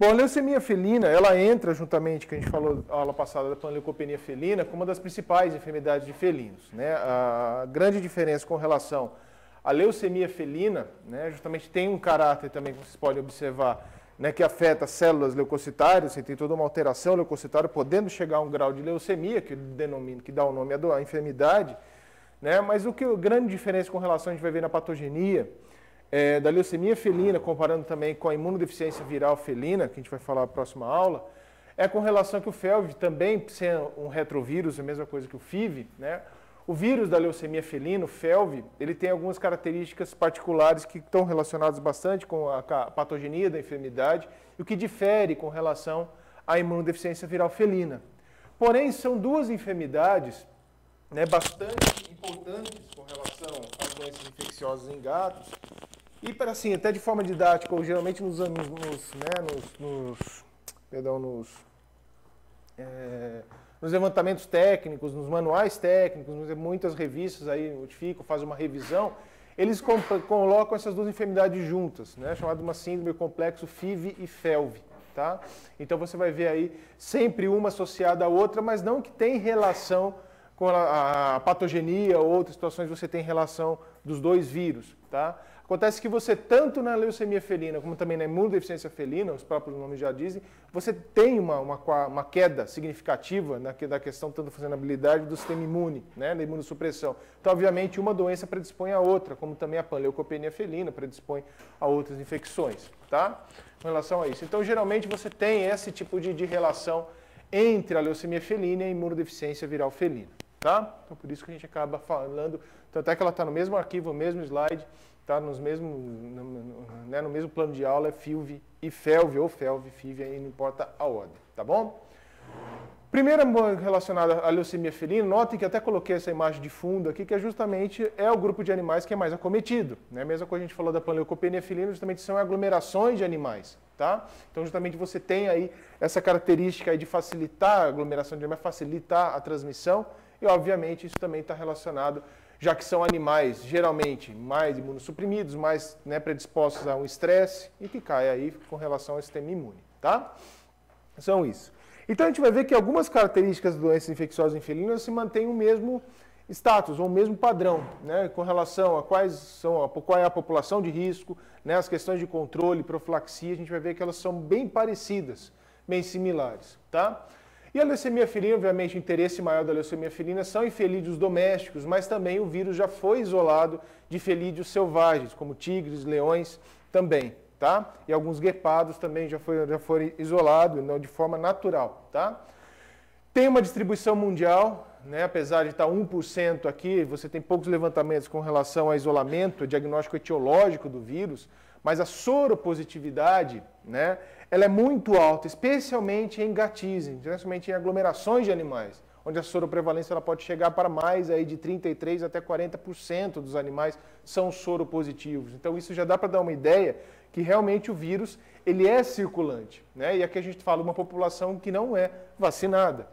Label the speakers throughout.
Speaker 1: Bom, a leucemia felina, ela entra juntamente, que a gente falou na aula passada da panleucopenia felina, como uma das principais enfermidades de felinos. Né? A grande diferença com relação à leucemia felina, né, justamente tem um caráter também, que vocês podem observar, né, que afeta células leucocitárias, você tem toda uma alteração leucocitária, podendo chegar a um grau de leucemia, que, denomina, que dá o nome à enfermidade. Né? Mas o que a grande diferença com relação a gente vai ver na patogenia, é, da leucemia felina, comparando também com a imunodeficiência viral felina, que a gente vai falar na próxima aula, é com relação que o FeLV também, sendo um retrovírus, a mesma coisa que o FIV, né? O vírus da leucemia felina, o FeLV, ele tem algumas características particulares que estão relacionadas bastante com a patogenia da enfermidade e o que difere com relação à imunodeficiência viral felina. Porém, são duas enfermidades né, bastante importantes com relação às doenças infecciosas em gatos e para assim, até de forma didática, ou geralmente nos, nos, nos, né, nos, nos perdão, nos, é, nos levantamentos técnicos, nos manuais técnicos, muitas revistas aí notificam, fazem uma revisão, eles colocam essas duas enfermidades juntas, né, chamada uma síndrome complexo FIV e FeLV. Tá? Então você vai ver aí sempre uma associada à outra, mas não que tem relação com a, a patogenia ou outras situações você tem relação dos dois vírus. Tá? Acontece que você, tanto na leucemia felina como também na imunodeficiência felina, os próprios nomes já dizem, você tem uma, uma, uma queda significativa na, da questão tanto da funcionalidade do sistema imune, né, da imunossupressão. Então, obviamente, uma doença predispõe a outra, como também a panleucopenia felina predispõe a outras infecções, tá? Com relação a isso. Então, geralmente, você tem esse tipo de, de relação entre a leucemia felina e a imunodeficiência viral felina, tá? Então, por isso que a gente acaba falando, tanto é que ela está no mesmo arquivo, no mesmo slide, tá nos mesmo, no, né, no mesmo plano de aula é FILV e FELV, ou FELV, FIV, aí não importa a ordem, tá bom? Primeira relacionada à leucemia felina, notem que até coloquei essa imagem de fundo aqui, que é justamente é o grupo de animais que é mais acometido. Né? Mesma coisa a gente falou da panleucopenia felina, justamente são aglomerações de animais. Tá? Então, justamente você tem aí essa característica aí de facilitar a aglomeração de animais, facilitar a transmissão, e obviamente isso também está relacionado já que são animais geralmente mais imunossuprimidos, mais né, predispostos a um estresse e que cai aí com relação ao sistema imune, tá? São isso. Então a gente vai ver que algumas características das doenças infecciosas em felinos se mantêm o mesmo status ou o mesmo padrão, né, com relação a quais são a, qual é a população de risco, né, as questões de controle, profilaxia, a gente vai ver que elas são bem parecidas, bem similares, tá? E a leucemia felina, obviamente, o interesse maior da leucemia felina são em felídeos domésticos, mas também o vírus já foi isolado de felídeos selvagens, como tigres, leões também, tá? E alguns guepardos também já, foi, já foram isolados, não de forma natural, tá? Tem uma distribuição mundial, né? apesar de estar 1% aqui, você tem poucos levantamentos com relação ao isolamento, diagnóstico etiológico do vírus, mas a soropositividade, né, ela é muito alta, especialmente em gatismo, especialmente em aglomerações de animais, onde a soroprevalência ela pode chegar para mais aí de 33 até 40% dos animais são soropositivos. Então isso já dá para dar uma ideia que realmente o vírus ele é circulante, né? E aqui a gente fala uma população que não é vacinada,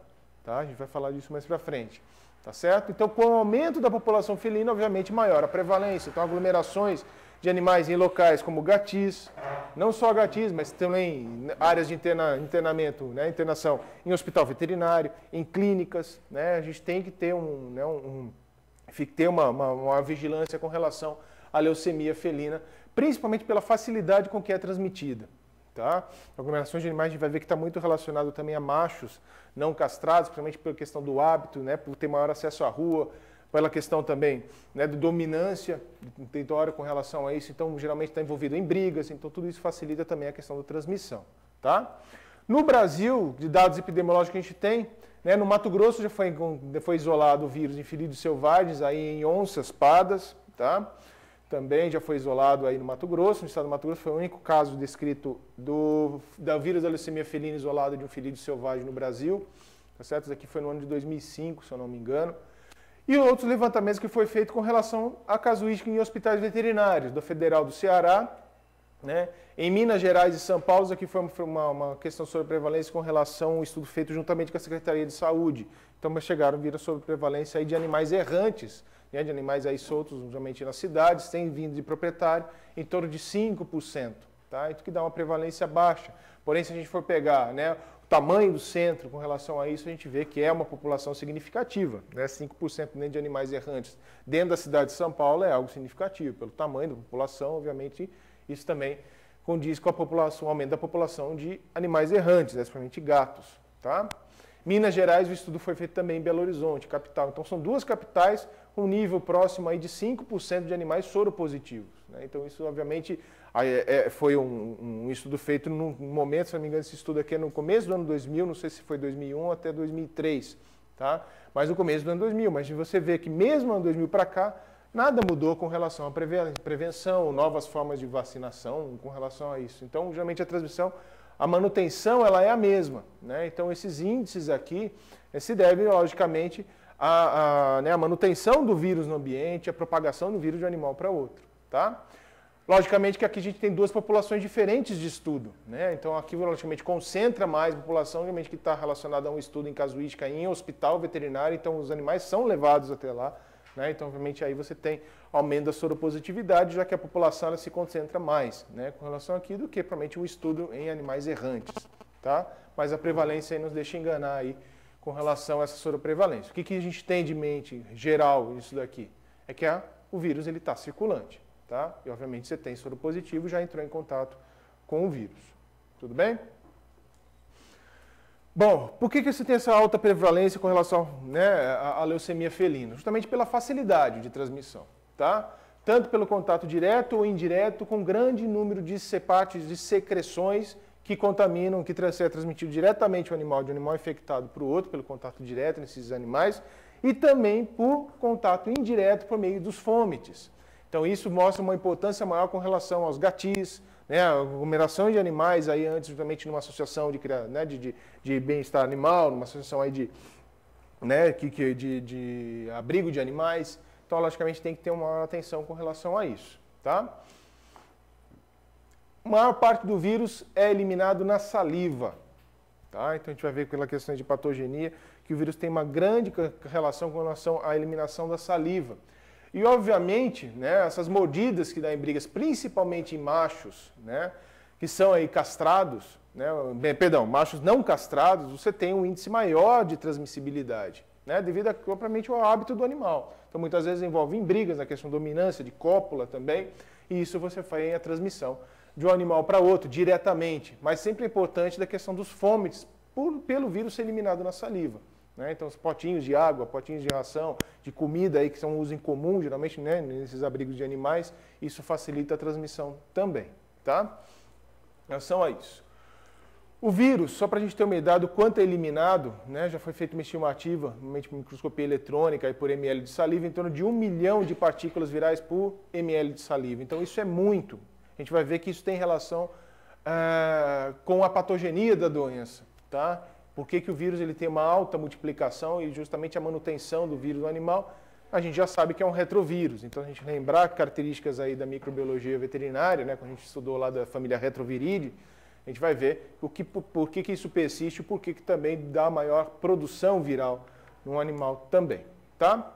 Speaker 1: tá? A gente vai falar disso mais para frente. Tá certo? Então, com o aumento da população felina, obviamente maior a prevalência. Então, aglomerações de animais em locais como gatis, não só gatis, mas também áreas de interna, internamento, né, internação em hospital veterinário, em clínicas. Né, a gente tem que ter, um, né, um, ter uma, uma, uma vigilância com relação à leucemia felina, principalmente pela facilidade com que é transmitida. Tá? Aglomerações de animais a gente vai ver que está muito relacionado também a machos não castrados, principalmente pela questão do hábito, né, por ter maior acesso à rua, pela questão também né, de dominância do território com relação a isso, então geralmente está envolvido em brigas, então tudo isso facilita também a questão da transmissão. Tá? No Brasil, de dados epidemiológicos que a gente tem, né, no Mato Grosso já foi, foi isolado o vírus em feridos selvagens, aí em onças, padas, tá? também já foi isolado aí no Mato Grosso, no estado do Mato Grosso foi o único caso descrito do, do vírus da leucemia felina isolado de um ferido selvagem no Brasil, tá certo? Isso aqui foi no ano de 2005, se eu não me engano. E outros levantamentos que foi feito com relação à casuística em hospitais veterinários, da Federal do Ceará, né? em Minas Gerais e São Paulo, aqui foi uma, uma questão sobre prevalência com relação a um estudo feito juntamente com a Secretaria de Saúde. Então, chegaram a vir sobre prevalência de animais errantes, né? de animais aí soltos, geralmente nas cidades, sem vindo de proprietário, em torno de 5%. tá? Isso que dá uma prevalência baixa. Porém, se a gente for pegar né, tamanho do centro com relação a isso, a gente vê que é uma população significativa. Né? 5% nem de animais errantes dentro da cidade de São Paulo é algo significativo. Pelo tamanho da população, obviamente, isso também condiz com a população, o aumento da população de animais errantes, principalmente gatos. Tá? Minas Gerais, o estudo foi feito também em Belo Horizonte, capital. Então, são duas capitais com um nível próximo aí de 5% de animais soropositivos. Né? Então, isso, obviamente, é, foi um, estudo feito num momento, se não me engano, esse estudo aqui é no começo do ano 2000, não sei se foi 2001 até 2003, tá? mas no começo do ano 2000. Mas você vê que mesmo no ano 2000 para cá, nada mudou com relação à prevenção, novas formas de vacinação com relação a isso. Então, geralmente a transmissão a manutenção ela é a mesma. Né? Então, esses índices aqui eh, se devem, logicamente, à, à, né, à, manutenção do vírus no ambiente, à propagação do vírus de um animal para outro. Tá? Logicamente que aqui a gente tem duas populações diferentes de estudo. Né? Então, aqui, logicamente, concentra mais a população, obviamente, que está relacionada a um estudo em casuística em hospital veterinário. Então, os animais são levados até lá. Né? Então, obviamente, aí você tem aumento da soropositividade, já que a população se concentra mais né, com relação aqui do que provavelmente um estudo em animais errantes. Tá? Mas a prevalência aí nos deixa enganar aí com relação a essa soroprevalência. O que, que a gente tem de mente geral nisso daqui? É que a, o vírus está circulante. Tá? E obviamente você tem soro positivo já entrou em contato com o vírus. Tudo bem? Bom, por que, que você tem essa alta prevalência com relação né, à leucemia felina? Justamente pela facilidade de transmissão, tá? Tanto pelo contato direto ou indireto com grande número de sepates, de secreções que contaminam, que é transmitido diretamente o animal, de um animal infectado para o outro, pelo contato direto nesses animais, e também por contato indireto por meio dos fômites. Então isso mostra uma importância maior com relação aos gatis, né, aglomeração de animais aí antes justamente numa associação de, né, de, de, de bem-estar animal, numa associação aí de, né, que, que, de, de abrigo de animais. Então, logicamente, tem que ter uma atenção com relação a isso. Tá? A maior parte do vírus é eliminado na saliva. Tá? Então, a gente vai ver pela questão de patogenia que o vírus tem uma grande relação com relação à eliminação da saliva. E, obviamente, né, essas mordidas que dão em brigas, principalmente em machos, né, que são aí castrados, né, perdão, machos não castrados, você tem um índice maior de transmissibilidade, né, devido a, propriamente ao hábito do animal. Então, muitas vezes envolve em brigas, na questão de dominância, de cópula também, e isso você faz a transmissão de um animal para outro, diretamente. Mas sempre é importante da questão dos fômites, por, pelo vírus ser eliminado na saliva. Né? Então, os potinhos de água, potinhos de ração, de comida aí, que são uso em comum, geralmente né, nesses abrigos de animais, isso facilita a transmissão também. Tá? Em relação a isso. O vírus, só para a gente ter uma ideia do quanto é eliminado, né, já foi feita uma estimativa, normalmente por microscopia eletrônica e por ml de saliva, em torno de um milhão de partículas virais por ml de saliva. Então isso é muito. A gente vai ver que isso tem relação uh, com a patogenia da doença. Tá? Por que, que o vírus ele tem uma alta multiplicação e justamente a manutenção do vírus no animal, a gente já sabe que é um retrovírus. Então, a gente lembrar características aí da microbiologia veterinária, né, quando a gente estudou lá da família Retroviridae, a gente vai ver o que, por, que, que isso persiste e por que, que também dá maior produção viral no animal também. Tá?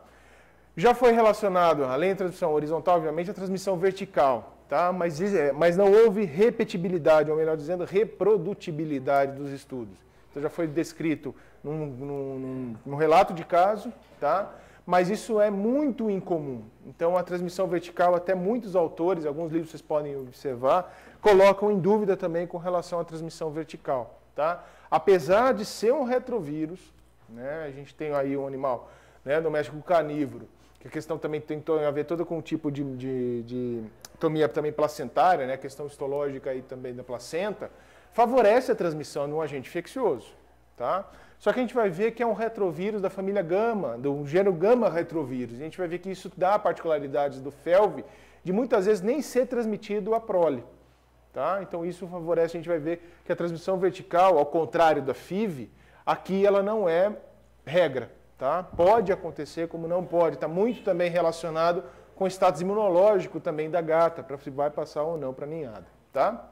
Speaker 1: Já foi relacionado, além da transmissão horizontal, obviamente, a transmissão vertical, tá? mas, é, mas não houve repetibilidade, ou melhor dizendo, reprodutibilidade dos estudos. Então já foi descrito num, num, num relato de caso, tá? mas isso é muito incomum. Então, a transmissão vertical, até muitos autores, alguns livros vocês podem observar, colocam em dúvida também com relação à transmissão vertical. Tá? Apesar de ser um retrovírus, né, a gente tem aí um animal né, doméstico carnívoro, que a questão também tem a ver toda com o tipo de, de, de tomia também placentária, né, questão histológica aí também da placenta, favorece a transmissão de um agente infeccioso. Tá? Só que a gente vai ver que é um retrovírus da família gama, do gênero gama retrovírus. A gente vai ver que isso dá particularidades do FeLV de muitas vezes nem ser transmitido a prole. Tá? Então isso favorece, a gente vai ver que a transmissão vertical, ao contrário da FIV, aqui ela não é regra. Tá? Pode acontecer como não pode. Está muito também relacionado com o status imunológico também da gata, para se vai passar ou não para a ninhada. Tá?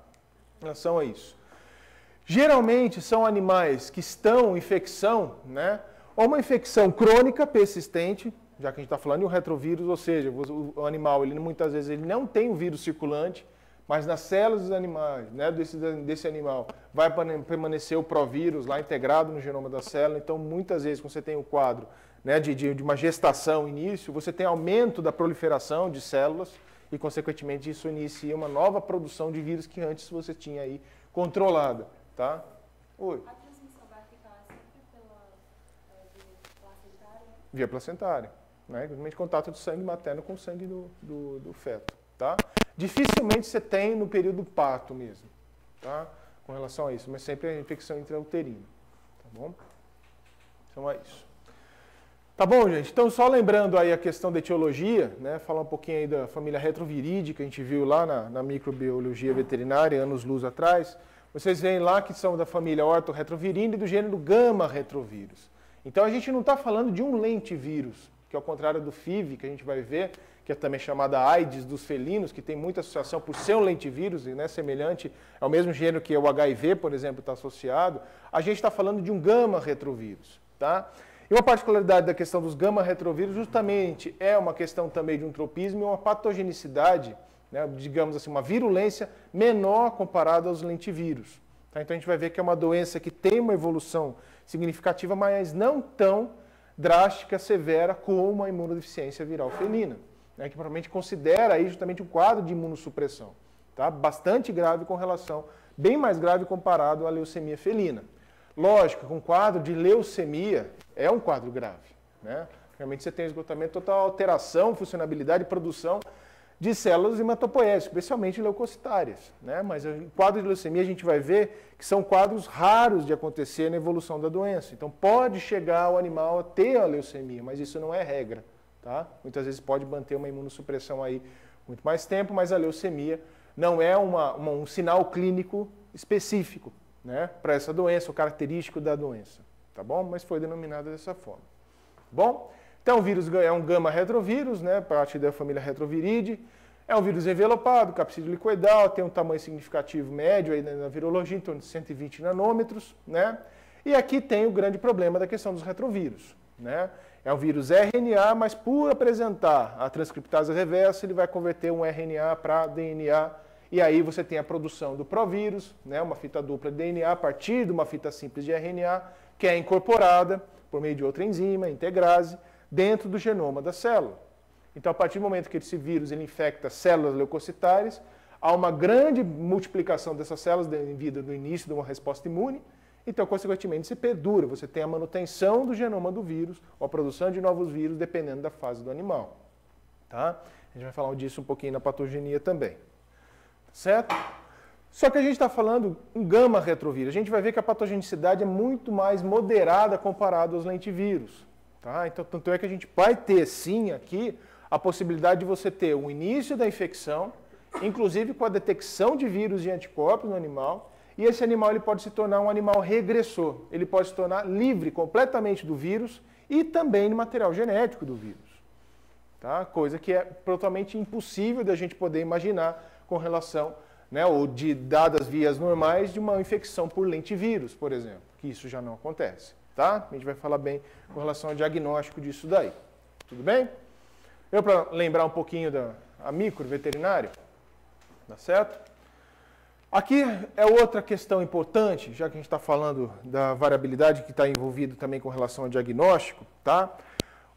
Speaker 1: Em relação a isso. Geralmente são animais que estão em infecção, né? Ou uma infecção crônica persistente, já que a gente está falando de um retrovírus, ou seja, o animal, ele muitas vezes ele não tem o vírus circulante, mas nas células dos animais, né, desse, desse animal, vai permanecer o provírus lá integrado no genoma da célula. Então, muitas vezes, quando você tem o quadro né, de, de, de uma gestação, início, você tem aumento da proliferação de células e, consequentemente, isso inicia uma nova produção de vírus que antes você tinha aí controlada. Tá?
Speaker 2: Oi. A transmissão vai ficar sempre pela é, via placentária?
Speaker 1: Via placentária. Né? Principalmente contato de sangue materno com o sangue do, do, do feto. Tá? Dificilmente você tem no período do parto mesmo, tá? Com relação a isso, mas sempre é infecção intrauterina, tá bom? Então é isso. Tá bom, gente? Então, só lembrando aí a questão da etiologia, né? Falar um pouquinho aí da família retrovirídea que a gente viu lá na, na microbiologia veterinária, anos-luz atrás. Vocês veem lá que são da família ortorretrovirina e do gênero gama-retrovírus. Então, a gente não está falando de um lentivírus, que ao contrário do FIV, que a gente vai ver, que é também chamada AIDS dos felinos, que tem muita associação por ser um lentivírus, né, semelhante ao mesmo gênero que o HIV, por exemplo, está associado, a gente está falando de um gama-retrovírus. Tá? E uma particularidade da questão dos gama-retrovírus justamente é uma questão também de um tropismo e uma patogenicidade, né, digamos assim, uma virulência menor comparada aos lentivírus. Tá? Então a gente vai ver que é uma doença que tem uma evolução significativa, mas não tão drástica, severa como a imunodeficiência viral felina né, que provavelmente considera aí justamente um quadro de imunossupressão, tá? bastante grave com relação, bem mais grave comparado à leucemia felina. Lógico que um quadro de leucemia é um quadro grave. Né? Realmente você tem esgotamento, total alteração, funcionabilidade produção de células hematopoéticas, especialmente leucocitárias. Né? Mas o quadro de leucemia a gente vai ver que são quadros raros de acontecer na evolução da doença. Então pode chegar o animal a ter a leucemia, mas isso não é regra. Tá? Muitas vezes pode manter uma imunossupressão aí muito mais tempo, mas a leucemia não é uma, uma, um sinal clínico específico né, para essa doença, o característico da doença. Tá bom? Mas foi denominada dessa forma. Bom, então o vírus é um gama retrovírus, né, parte da família retroviridae. É um vírus envelopado, capsídeo liquidal, tem um tamanho significativo médio aí na virologia, em torno de 120 nanômetros, né? E aqui tem o grande problema da questão dos retrovírus, né? É um vírus RNA, mas por apresentar a transcriptase reversa, ele vai converter um RNA para DNA. E aí você tem a produção do provírus, né, uma fita dupla de DNA a partir de uma fita simples de RNA, que é incorporada por meio de outra enzima, integrase, dentro do genoma da célula. Então, a partir do momento que esse vírus ele infecta células leucocitárias, há uma grande multiplicação dessas células devido ao início de uma resposta imune, então, consequentemente, se perdura. Você tem a manutenção do genoma do vírus, ou a produção de novos vírus, dependendo da fase do animal. Tá? A gente vai falar disso um pouquinho na patogenia também. Certo? Só que a gente está falando em gama retrovírus. A gente vai ver que a patogenicidade é muito mais moderada comparado aos lentivírus. Tá? Então, tanto é que a gente vai ter, sim, aqui, a possibilidade de você ter o início da infecção, inclusive com a detecção de vírus e anticorpos no animal, e esse animal ele pode se tornar um animal regressor. Ele pode se tornar livre completamente do vírus e também do material genético do vírus. Tá? Coisa que é totalmente impossível da gente poder imaginar com relação, né, ou de dadas vias normais, de uma infecção por lentivírus, por exemplo, que isso já não acontece. Tá? A gente vai falar bem com relação ao diagnóstico disso daí. Tudo bem? Eu, para lembrar um pouquinho da a micro veterinário, tá certo? Aqui é outra questão importante, já que a gente está falando da variabilidade que está envolvido também com relação ao diagnóstico, tá?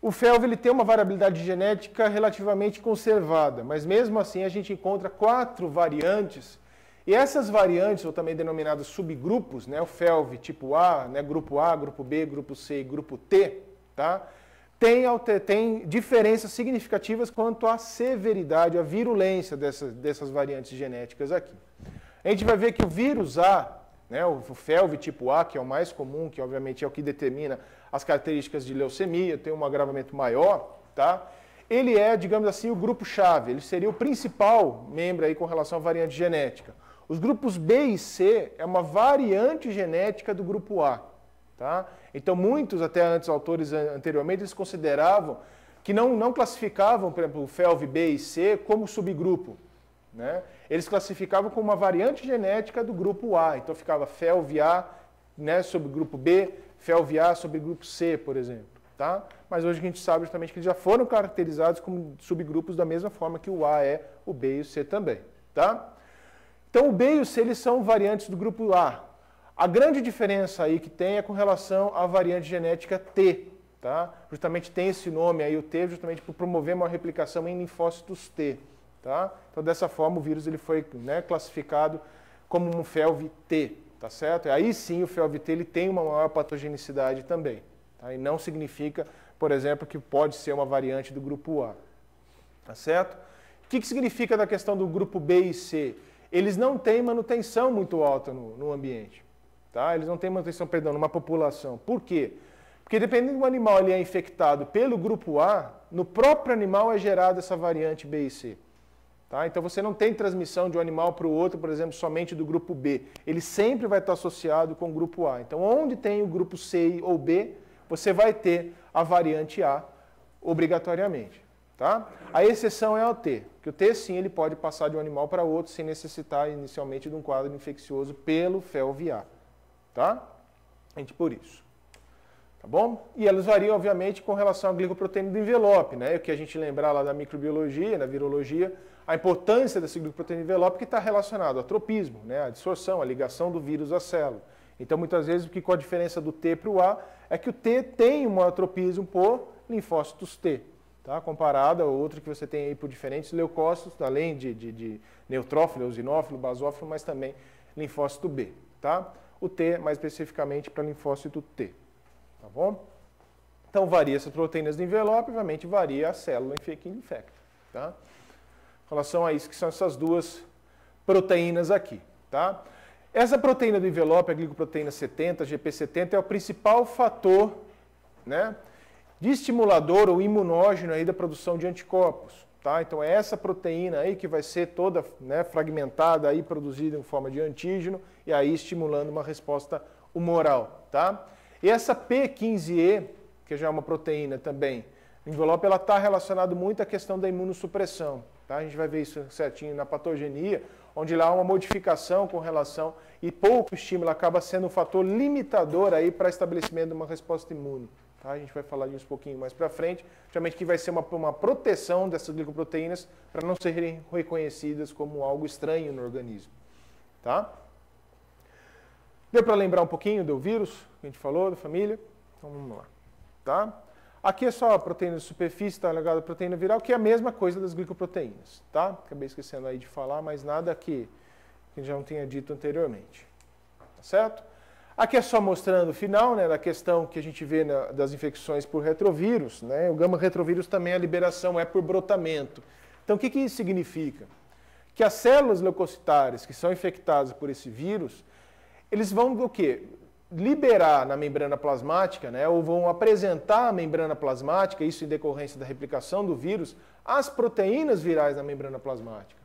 Speaker 1: O FeLV ele tem uma variabilidade genética relativamente conservada, mas mesmo assim a gente encontra quatro variantes, e essas variantes, ou também denominadas subgrupos, né, o FeLV tipo A, né, grupo A, grupo B, grupo C e grupo T, tá? Tem, tem diferenças significativas quanto à severidade, à virulência dessas, dessas variantes genéticas aqui. A gente vai ver que o vírus A, né, o FeLV tipo A, que é o mais comum, que obviamente é o que determina as características de leucemia, tem um agravamento maior, tá? Ele é, digamos assim, o grupo-chave, ele seria o principal membro aí com relação à variante genética. Os grupos B e C é uma variante genética do grupo A, tá? Então muitos, até antes autores anteriormente, eles consideravam que não, não classificavam, por exemplo, o FeLV B e C como subgrupo, né? Eles classificavam como uma variante genética do grupo A. Então ficava FeLV-A né, sobre o grupo B, FeLV-A sobre o grupo C, por exemplo. Tá? Mas hoje a gente sabe justamente que eles já foram caracterizados como subgrupos da mesma forma que o A é o B e o C também. Tá? Então o B e o C eles são variantes do grupo A. A grande diferença aí que tem é com relação à variante genética T, tá? Justamente tem esse nome aí o T, justamente por promover uma replicação em linfócitos T, tá? Então dessa forma o vírus ele foi né, classificado como um FeLV-T, tá certo? E aí sim o FeLV-T ele tem uma maior patogenicidade também, tá? E não significa, por exemplo, que pode ser uma variante do grupo A, tá certo? O que, que significa da questão do grupo B e C? Eles não têm manutenção muito alta no, no ambiente. Tá? Eles não têm manutenção, perdão, numa população. Por quê? Porque dependendo do animal ele é infectado pelo grupo A, no próprio animal é gerada essa variante B e C. Tá? Então você não tem transmissão de um animal para o outro, por exemplo, somente do grupo B. Ele sempre vai estar associado com o grupo A. Então onde tem o grupo C ou B, você vai ter a variante A obrigatoriamente. Tá? A exceção é o T, que o T sim ele pode passar de um animal para outro sem necessitar inicialmente de um quadro infeccioso pelo FeLV-A. Tá? Gente, por isso. Tá bom? E elas variam, obviamente, com relação à glicoproteína do envelope, né? O que a gente lembrar lá da microbiologia, na virologia, a importância dessa glicoproteína do envelope que está relacionado ao tropismo, né? A absorção, a ligação do vírus à célula. Então, muitas vezes, o que com a diferença do T para o A é que o T tem um tropismo por linfócitos T, tá? comparado a outro que você tem aí por diferentes leucócitos, além de, de, de neutrófilo, eosinófilo, basófilo, mas também linfócito B. Tá? o T mais especificamente para linfócito T. Tá bom? Então varia essas proteínas do envelope, obviamente varia a célula que infecta. Tá? Em relação a isso, que são essas duas proteínas aqui. Tá? Essa proteína do envelope, a glicoproteína 70, GP70, é o principal fator né, de estimulador ou imunógeno aí da produção de anticorpos. Tá? Então é essa proteína aí que vai ser toda né, fragmentada aí, produzida em forma de antígeno e aí estimulando uma resposta humoral. Tá? E essa P15E, que já é uma proteína também, envelope, ela está relacionada muito à questão da imunossupressão. Tá? A gente vai ver isso certinho na patogenia, onde lá há uma modificação com relação e pouco estímulo acaba sendo um fator limitador aí para estabelecimento de uma resposta imune. Tá? A gente vai falar disso um pouquinho mais para frente, justamente que vai ser uma, uma proteção dessas glicoproteínas para não serem reconhecidas como algo estranho no organismo. Tá? Deu para lembrar um pouquinho do vírus que a gente falou, da família? Então vamos lá. Tá? Aqui é só a proteína de superfície, está ligado à proteína viral, que é a mesma coisa das glicoproteínas. Tá? Acabei esquecendo aí de falar, mas nada que, que já não tinha dito anteriormente. Tá certo? Aqui é só mostrando o final né, da questão que a gente vê na, das infecções por retrovírus. Né? O gama retrovírus também a liberação é por brotamento. Então o que, que isso significa? Que as células leucocitárias que são infectadas por esse vírus, eles vão o quê? liberar na membrana plasmática, né, ou vão apresentar a membrana plasmática, isso em decorrência da replicação do vírus, as proteínas virais na membrana plasmática.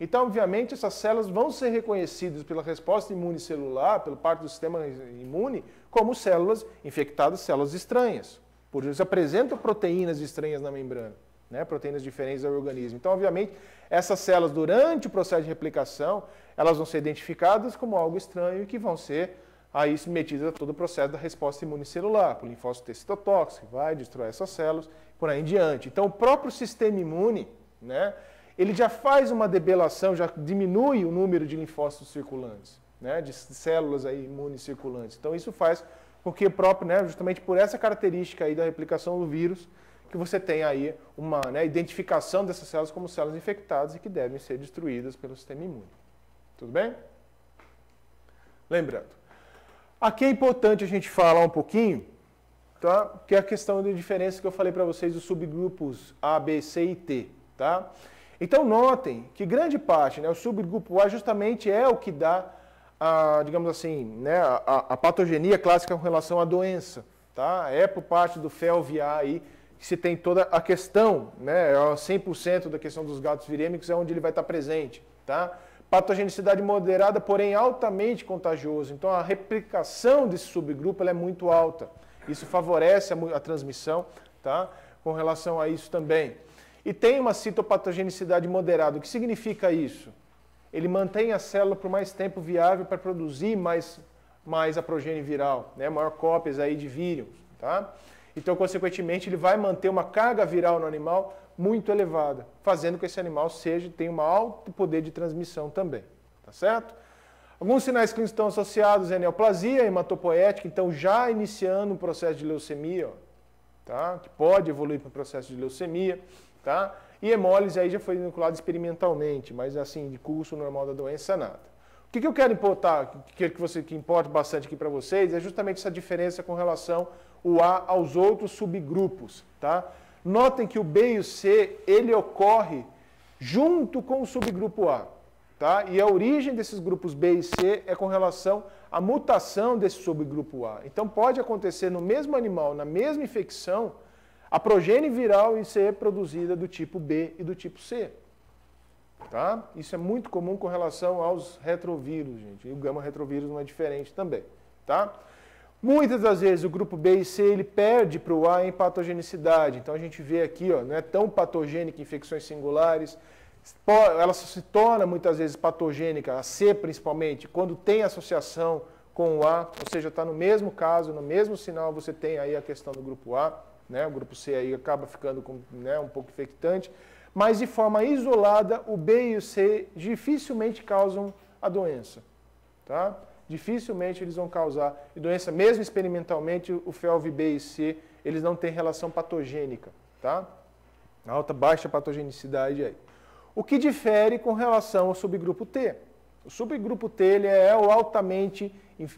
Speaker 1: Então, obviamente, essas células vão ser reconhecidas pela resposta imune celular, pelo parte do sistema imune, como células infectadas, células estranhas. Por isso apresentam proteínas estranhas na membrana, né? proteínas diferentes do organismo. Então, obviamente, essas células, durante o processo de replicação, elas vão ser identificadas como algo estranho e que vão ser aí submetidas a todo o processo da resposta celular, por linfócito T citotóxico, vai destruir essas células, por aí em diante. Então, o próprio sistema imune, né? Ele já faz uma debelação, já diminui o número de linfócitos circulantes, né, de células aí imunes circulantes. Então isso faz com que próprio, né, justamente por essa característica aí da replicação do vírus, que você tem aí uma né, identificação dessas células como células infectadas e que devem ser destruídas pelo sistema imune. Tudo bem? Lembrando, aqui é importante a gente falar um pouquinho, tá? que é a questão de diferença que eu falei para vocês dos subgrupos A, B, C e T. Tá? Então notem que grande parte, né, o subgrupo A justamente é o que dá, a, digamos assim, né, a, a, patogenia clássica com relação à doença. Tá? É por parte do FeLV-A aí que se tem toda a questão, né, 100% é da questão dos gatos virêmicos é onde ele vai estar presente. Tá? Patogenicidade moderada, porém altamente contagioso. Então a replicação desse subgrupo é muito alta. Isso favorece a, a transmissão tá? com relação a isso também e tem uma citopatogenicidade moderada. O que significa isso? Ele mantém a célula por mais tempo viável para produzir mais, mais a progênie viral, né? maior cópias aí de vírus. Tá? Então, consequentemente, ele vai manter uma carga viral no animal muito elevada, fazendo com que esse animal seja tenha um alto poder de transmissão também. Tá certo? Alguns sinais clínicos estão associados à neoplasia, hematopoética, então já iniciando um processo de leucemia, ó, tá? que pode evoluir para o processo de leucemia. Tá? E hemólise aí já foi vinculado experimentalmente, mas assim, de curso normal da doença, nada. O que, que eu quero importar, que, que, você, que importa bastante aqui para vocês, é justamente essa diferença com relação o A aos outros subgrupos. Tá? Notem que o B e o C, ele ocorre junto com o subgrupo A. Tá? E a origem desses grupos B e C é com relação à mutação desse subgrupo A. Então pode acontecer no mesmo animal, na mesma infecção, a progênie viral e ser produzida do tipo B e do tipo C. Tá? Isso é muito comum com relação aos retrovírus, gente. E o gama retrovírus não é diferente também. Tá? Muitas das vezes o grupo B e C ele perde para o A em patogenicidade. Então a gente vê aqui, ó, não é tão patogênica infecções singulares, ela se torna muitas vezes patogênica, a C principalmente, quando tem associação com o A, ou seja, está no mesmo caso, no mesmo sinal, você tem aí a questão do grupo A, né? o grupo C aí acaba ficando com, né, um pouco infectante, mas de forma isolada, o B e o C dificilmente causam a doença. Tá? Dificilmente eles vão causar doença, mesmo experimentalmente, o FeLV B e C, eles não têm relação patogênica. Tá? Alta, baixa patogenicidade aí. O que difere com relação ao subgrupo T? O subgrupo T ele é altamente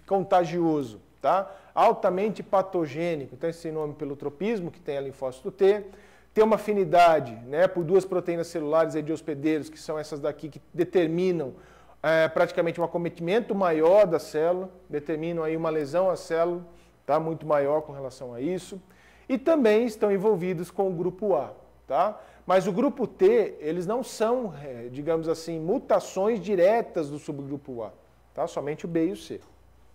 Speaker 1: contagioso, tá? Altamente patogênico. Então, esse nome pelo tropismo, que tem a linfócito T. Tem uma afinidade né, por duas proteínas celulares de hospedeiros, que são essas daqui que determinam é, praticamente um acometimento maior da célula, determinam aí uma lesão à célula, tá? muito maior com relação a isso. E também estão envolvidos com o grupo A. Tá? Mas o grupo T, eles não são, é, digamos assim, mutações diretas do subgrupo A, tá? Somente o B e o C,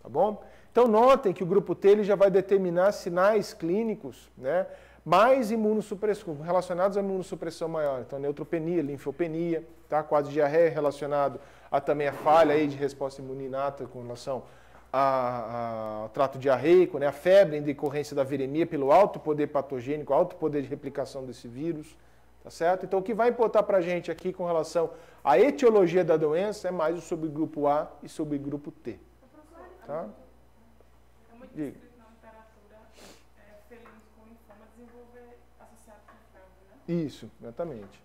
Speaker 1: tá bom? Então notem que o grupo T ele já vai determinar sinais clínicos, né? Mais imunossupressão, relacionados à imunossupressão maior. Então neutropenia, linfopenia, tá? Quadro de diarreia relacionado a também a falha aí de resposta imuninata com relação ao trato diarreico, né? a febre em decorrência da viremia pelo alto poder patogênico, alto poder de replicação desse vírus. Tá certo? Então, o que vai importar para a gente aqui com relação à etiologia da doença é mais o subgrupo A e subgrupo T. Tá?
Speaker 2: É literatura é, fraude,
Speaker 1: né? Isso, exatamente.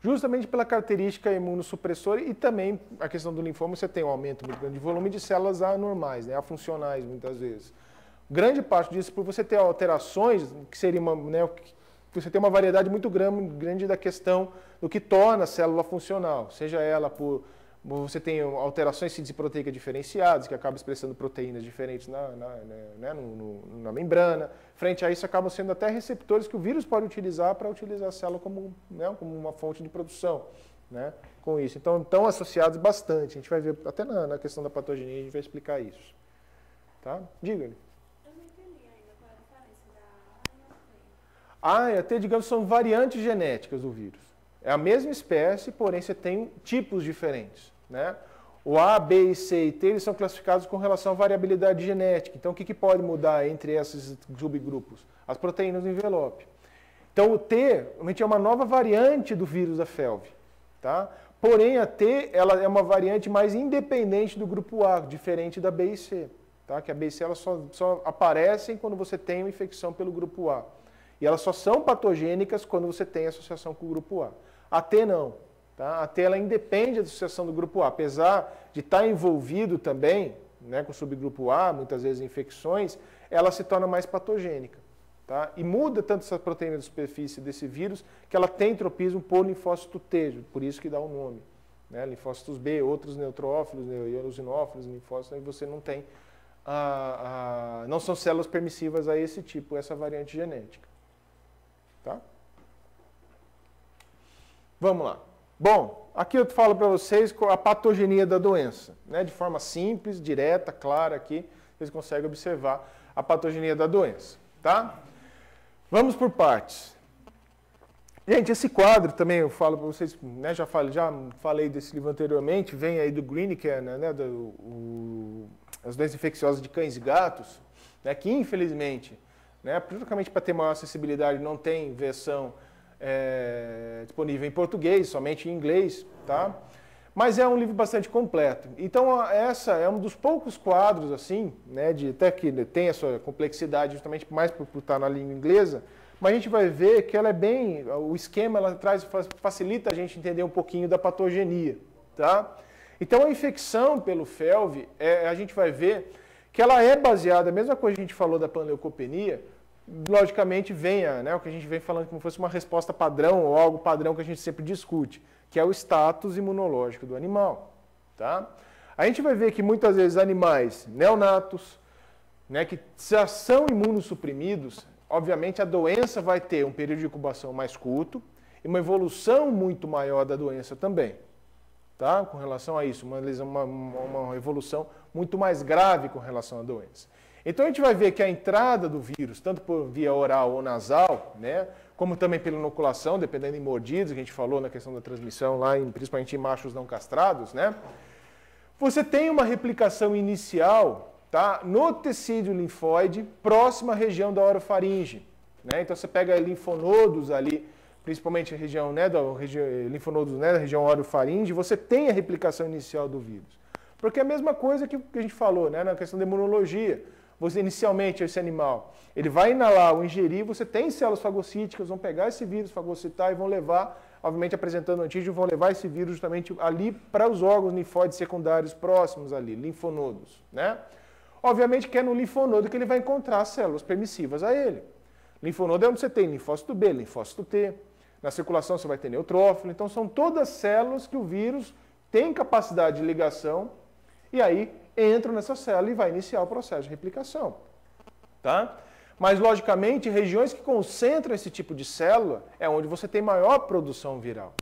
Speaker 1: Justamente pela característica imunossupressora e também a questão do linfoma, você tem um aumento muito grande de volume de células anormais, né, afuncionais muitas vezes. Grande parte disso por você ter alterações, que seria uma, né, você tem uma variedade muito grande da questão do que torna a célula funcional, seja ela por você tem alterações síntese diferenciadas, que acabam expressando proteínas diferentes na, na, né, no, no, na, membrana. Frente a isso, acabam sendo até receptores que o vírus pode utilizar para utilizar a célula como, né, como uma fonte de produção. Né, com isso. Então, estão associados bastante. A gente vai ver, até na, na questão da patogenia, a gente vai explicar isso. Tá? Diga-lhe. A e a T, digamos, são variantes genéticas do vírus. É a mesma espécie, porém você tem tipos diferentes. Né? O A, B, C e T eles são classificados com relação à variabilidade genética. Então, o que, que pode mudar entre esses subgrupos? As proteínas do envelope. Então, o T realmente é uma nova variante do vírus da FeLV. Tá? Porém, a T ela é uma variante mais independente do grupo A, diferente da B e C. Tá? Que a B e C elas só, só aparecem quando você tem uma infecção pelo grupo A. E elas só são patogênicas quando você tem associação com o grupo A. A T não. Tá? A T ela independe da associação do grupo A, apesar de estar envolvido também né, com o subgrupo A, muitas vezes infecções, ela se torna mais patogênica. Tá? E muda tanto essa proteína de superfície desse vírus que ela tem tropismo por linfócito T, por isso que dá o nome. Né? Linfócitos B, outros neutrófilos, eosinófilos, linfócitos, aí você não tem, não são células permissivas a esse tipo, essa variante genética. Tá? Vamos lá. Bom, aqui eu falo para vocês a patogenia da doença, né? de forma simples, direta, clara aqui, vocês conseguem observar a patogenia da doença, tá? Vamos por partes. Gente, esse quadro também eu falo para vocês, né, já, falei, já falei desse livro anteriormente, vem aí do Greenker, né, né do, o, as doenças infecciosas de cães e gatos, né, que infelizmente né? Praticamente para ter maior acessibilidade não tem versão é, disponível em português, somente em inglês, tá? mas é um livro bastante completo. Então essa é um dos poucos quadros assim, né, de até que tem a sua complexidade justamente mais por, por estar na língua inglesa, mas a gente vai ver que ela é bem, o esquema ela traz facilita a gente entender um pouquinho da patogenia, tá? Então a infecção pelo FeLV, é, a gente vai ver que ela é baseada, a mesma coisa que a gente falou da panleucopenia, logicamente venha, né, o que a gente vem falando como fosse uma resposta padrão ou algo padrão que a gente sempre discute que é o status imunológico do animal. Tá? A gente vai ver que muitas vezes animais neonatos, né, que já são imunossuprimidos, obviamente a doença vai ter um período de incubação mais curto e uma evolução muito maior da doença também. Tá? Com relação a isso, uma, uma, uma evolução muito mais grave com relação à doença. Então a gente vai ver que a entrada do vírus, tanto por via oral ou nasal, né, como também pela inoculação, dependendo de mordidas, que a gente falou na questão da transmissão lá, em, principalmente em machos não castrados, né? Você tem uma replicação inicial tá, no tecido linfóide próxima à região da orofaringe. Né? Então você pega linfonodos ali, principalmente a região, né, da, região, linfonodos né, da região orofaringe, você tem a replicação inicial do vírus. Porque é a mesma coisa que, que a gente falou né, na questão da imunologia você inicialmente esse animal, ele vai inalar ou ingerir, você tem células fagocíticas, vão pegar esse vírus, fagocitar e vão levar, obviamente apresentando antígeno, vão levar esse vírus justamente ali para os órgãos linfóides secundários próximos ali, linfonodos, né? Obviamente que é no linfonodo que ele vai encontrar células permissivas a ele. Linfonodo é onde você tem linfócito B, linfócito T. Na circulação você vai ter neutrófilo. Então são todas células que o vírus tem capacidade de ligação e aí entram nessa célula e vai iniciar o processo de replicação. Tá? Mas, logicamente, regiões que concentram esse tipo de célula é onde você tem maior produção viral.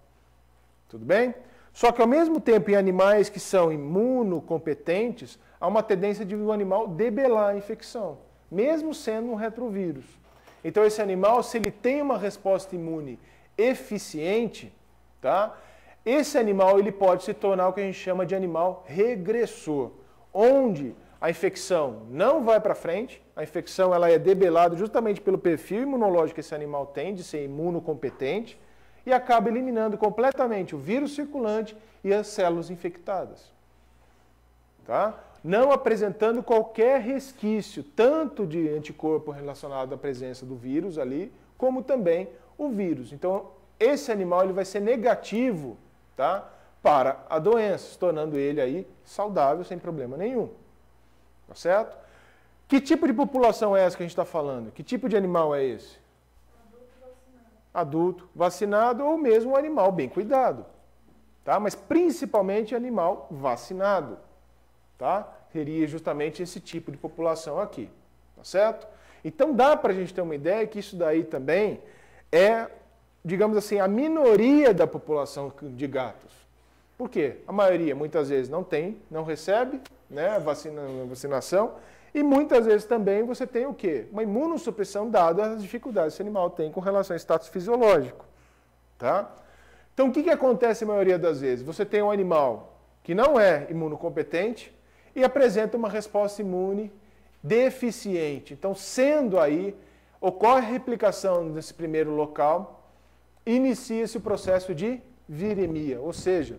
Speaker 1: Tudo bem? Só que, ao mesmo tempo, em animais que são imunocompetentes, há uma tendência de o animal debelar a infecção, mesmo sendo um retrovírus. Então, esse animal, se ele tem uma resposta imune eficiente, tá? esse animal ele pode se tornar o que a gente chama de animal regressor onde a infecção não vai para frente, a infecção ela é debelada justamente pelo perfil imunológico que esse animal tem, de ser imunocompetente, e acaba eliminando completamente o vírus circulante e as células infectadas. Tá? Não apresentando qualquer resquício, tanto de anticorpo relacionado à presença do vírus ali, como também o vírus. Então, esse animal ele vai ser negativo, tá? Para a doença, tornando ele aí saudável sem problema nenhum. Tá certo? Que tipo de população é essa que a gente está falando? Que tipo de animal é esse?
Speaker 2: Adulto vacinado.
Speaker 1: Adulto vacinado ou mesmo um animal bem cuidado. Tá? Mas principalmente animal vacinado. Tá? Seria justamente esse tipo de população aqui. Tá certo? Então dá para a gente ter uma ideia que isso daí também é, digamos assim, a minoria da população de gatos. Por quê? A maioria muitas vezes não tem, não recebe né, vacina, vacinação e muitas vezes também você tem o quê? Uma imunossupressão dada as dificuldades que esse animal tem com relação ao status fisiológico. Tá? Então o que, que acontece a maioria das vezes? Você tem um animal que não é imunocompetente e apresenta uma resposta imune deficiente. Então, sendo aí, ocorre a replicação nesse primeiro local, inicia-se o processo de viremia, ou seja,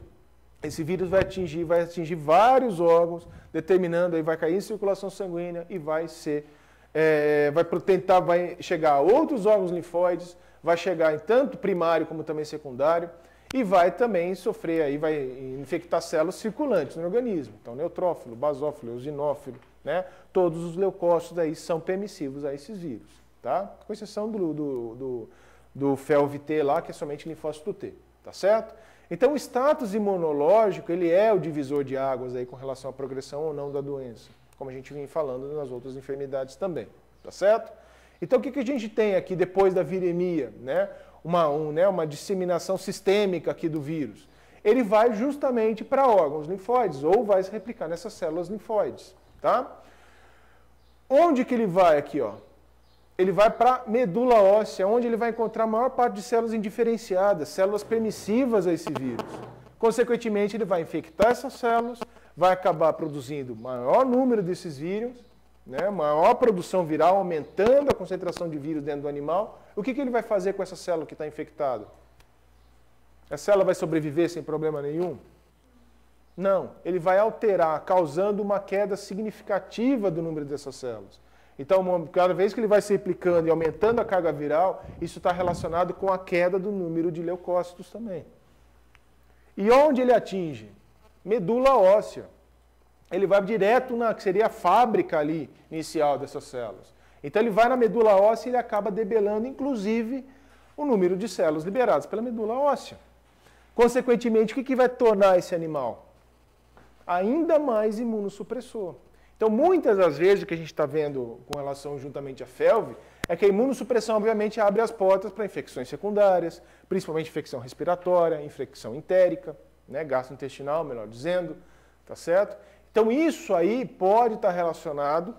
Speaker 1: esse vírus vai atingir, vai atingir vários órgãos, determinando aí vai cair em circulação sanguínea e vai ser, é, vai tentar, vai chegar a outros órgãos linfóides, vai chegar em tanto primário como também secundário e vai também sofrer aí, vai infectar células circulantes no organismo. Então, neutrófilo, basófilo, eosinófilo, né? Todos os leucócitos aí são permissivos a esses vírus, tá? Com exceção do, do, do, do FeLV-T lá, que é somente linfócito T, tá certo? Então, o status imunológico, ele é o divisor de águas aí com relação à progressão ou não da doença, como a gente vem falando nas outras enfermidades também, tá certo? Então, o que, que a gente tem aqui depois da viremia, né? Uma, um, né? uma disseminação sistêmica aqui do vírus. Ele vai justamente para órgãos linfóides, ou vai se replicar nessas células linfóides, tá? Onde que ele vai aqui, ó? Ele vai para a medula óssea, onde ele vai encontrar a maior parte de células indiferenciadas, células permissivas a esse vírus. Consequentemente, ele vai infectar essas células, vai acabar produzindo maior número desses vírus, né, maior produção viral, aumentando a concentração de vírus dentro do animal. O que, que ele vai fazer com essa célula que está infectada? A célula vai sobreviver sem problema nenhum? Não, ele vai alterar, causando uma queda significativa do número dessas células. Então, cada vez que ele vai se replicando e aumentando a carga viral, isso está relacionado com a queda do número de leucócitos também. E onde ele atinge? Medula óssea. Ele vai direto na que seria a fábrica ali inicial dessas células. Então ele vai na medula óssea e ele acaba debelando, inclusive, o número de células liberadas pela medula óssea. Consequentemente, o que, que vai tornar esse animal? Ainda mais imunossupressor. Então, muitas das vezes o que a gente está vendo com relação juntamente à FELV é que a imunossupressão, obviamente, abre as portas para infecções secundárias, principalmente infecção respiratória, infecção entérica, né, gastrointestinal, melhor dizendo, tá certo? Então, isso aí pode estar tá relacionado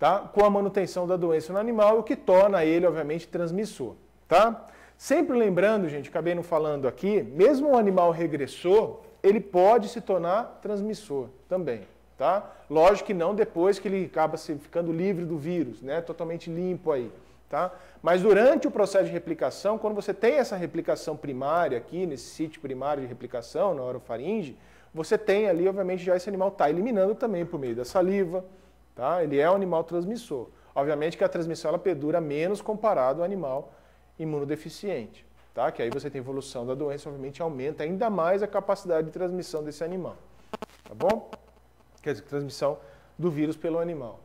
Speaker 1: tá, com a manutenção da doença no animal, o que torna ele, obviamente, transmissor, tá? Sempre lembrando, gente, acabei não falando aqui, mesmo o animal regressor, ele pode se tornar transmissor também. Tá? Lógico que não depois que ele acaba se ficando livre do vírus, né? totalmente limpo aí. Tá? Mas durante o processo de replicação, quando você tem essa replicação primária aqui, nesse sítio primário de replicação, na orofaringe, você tem ali, obviamente, já esse animal está eliminando também por meio da saliva. Tá? Ele é um animal transmissor. Obviamente que a transmissão ela perdura menos comparado ao animal imunodeficiente. Tá? Que aí você tem evolução da doença, obviamente aumenta ainda mais a capacidade de transmissão desse animal. Tá bom? Quer dizer, transmissão do vírus pelo animal.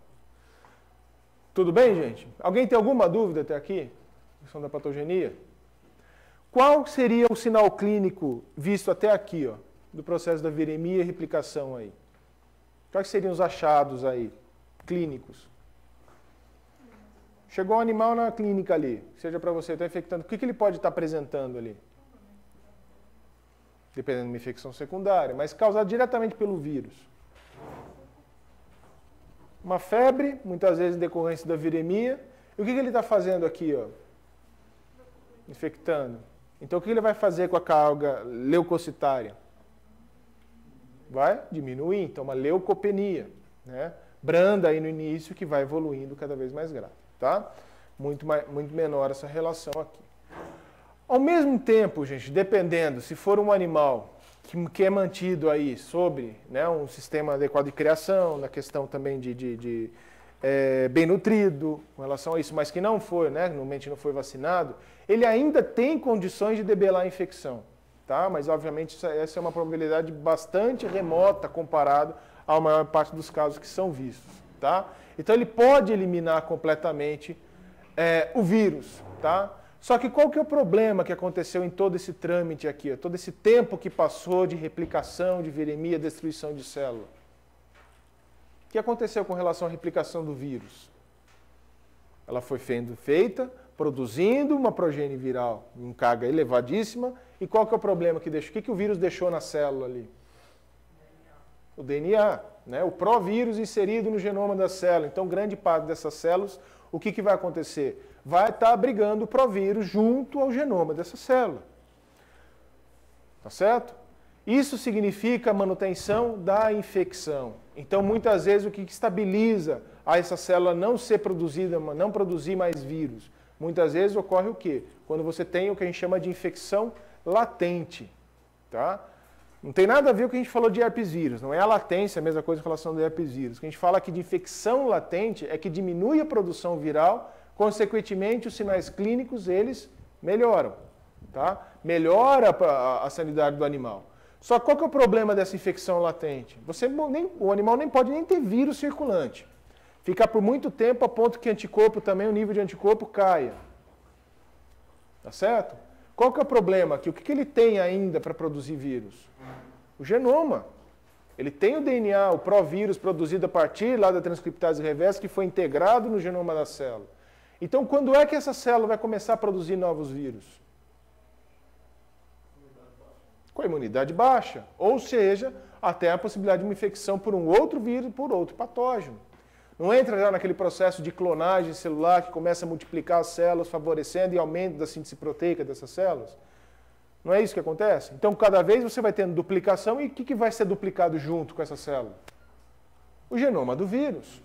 Speaker 1: Tudo bem, gente? Alguém tem alguma dúvida até aqui? Questão da patogenia? Qual seria o sinal clínico visto até aqui, ó, do processo da viremia e replicação aí? Quais seriam os achados aí, clínicos? Chegou um animal na clínica ali, seja para você, está infectando, o que, que ele pode estar tá apresentando ali? Dependendo de uma infecção secundária, mas causada diretamente pelo vírus. Uma febre, muitas vezes decorrência da viremia. E o que, que ele está fazendo aqui? Ó? Infectando. Então o que ele vai fazer com a carga leucocitária? Vai diminuir, então uma leucopenia, né? branda aí no início que vai evoluindo cada vez mais grave tá? Muito, mais, muito menor essa relação aqui. Ao mesmo tempo, gente, dependendo, se for um animal que, que é mantido aí sobre né, um sistema adequado de criação, na questão também de, de, de é, bem nutrido com relação a isso, mas que não foi, né, normalmente não foi vacinado, ele ainda tem condições de debelar a infecção. Tá? Mas, obviamente, essa é uma probabilidade bastante remota comparado à maior parte dos casos que são vistos. Tá? Então ele pode eliminar completamente é, o vírus, tá? Só que qual que é o problema que aconteceu em todo esse trâmite aqui, todo esse tempo que passou de replicação, de viremia, destruição de célula? O que aconteceu com relação à replicação do vírus? Ela foi feita, produzindo uma progênie viral em carga elevadíssima, e qual que é o problema que deixou? O que, que o vírus deixou na célula ali? O DNA né, o provírus inserido no genoma da célula. Então, grande parte dessas células, o que, que vai acontecer? Vai estar abrigando o provírus junto ao genoma dessa célula. Tá certo? Isso significa a manutenção da infecção. Então, muitas vezes, o que estabiliza a essa célula não ser produzida, não produzir mais vírus? Muitas vezes ocorre o quê? Quando você tem o que a gente chama de infecção latente. Tá? Não tem nada a ver com o que a gente falou de herpes vírus, não é a latência a mesma coisa em relação ao herpes vírus. O que a gente fala aqui de infecção latente é que diminui a produção viral, consequentemente os sinais clínicos eles melhoram, tá? Melhora a, a sanidade do animal. Só qual que é o problema dessa infecção latente? Você nem, o animal nem pode nem ter vírus circulante. Ficar por muito tempo a ponto que anticorpo também, o nível de anticorpo caia. Tá certo? Qual que é o problema aqui? O que, que ele tem ainda para produzir vírus? O genoma. Ele tem o DNA, o provírus produzido a partir lá da transcriptase reversa que foi integrado no genoma da célula. Então, quando é que essa célula vai começar a produzir novos vírus? Com a imunidade baixa. Ou seja, até a possibilidade de uma infecção por um outro vírus, por outro patógeno. Não entra já naquele processo de clonagem celular que começa a multiplicar as células, favorecendo e aumento da síntese proteica dessas células? Não é isso que acontece? Então, cada vez você vai tendo duplicação e o que, que vai ser duplicado junto com essa célula? O genoma do vírus.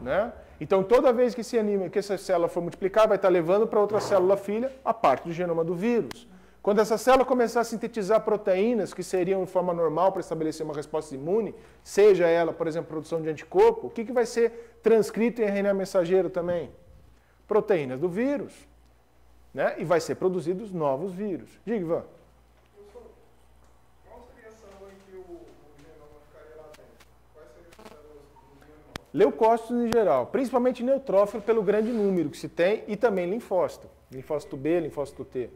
Speaker 1: Né? Então, toda vez que, se anima, que essa célula for multiplicar, vai estar levando para outra célula filha a parte do genoma do vírus. Quando essa célula começar a sintetizar proteínas que seriam de forma normal para estabelecer uma resposta imune, seja ela, por exemplo, produção de anticorpo, o que, que vai ser transcrito em RNA mensageiro também? Proteínas do vírus. Né? E vai ser produzidos novos vírus. Diga, Ivan. Leucócitos em geral, principalmente neutrófilo pelo grande número que se tem e também linfócito. Linfócito B, linfócito T.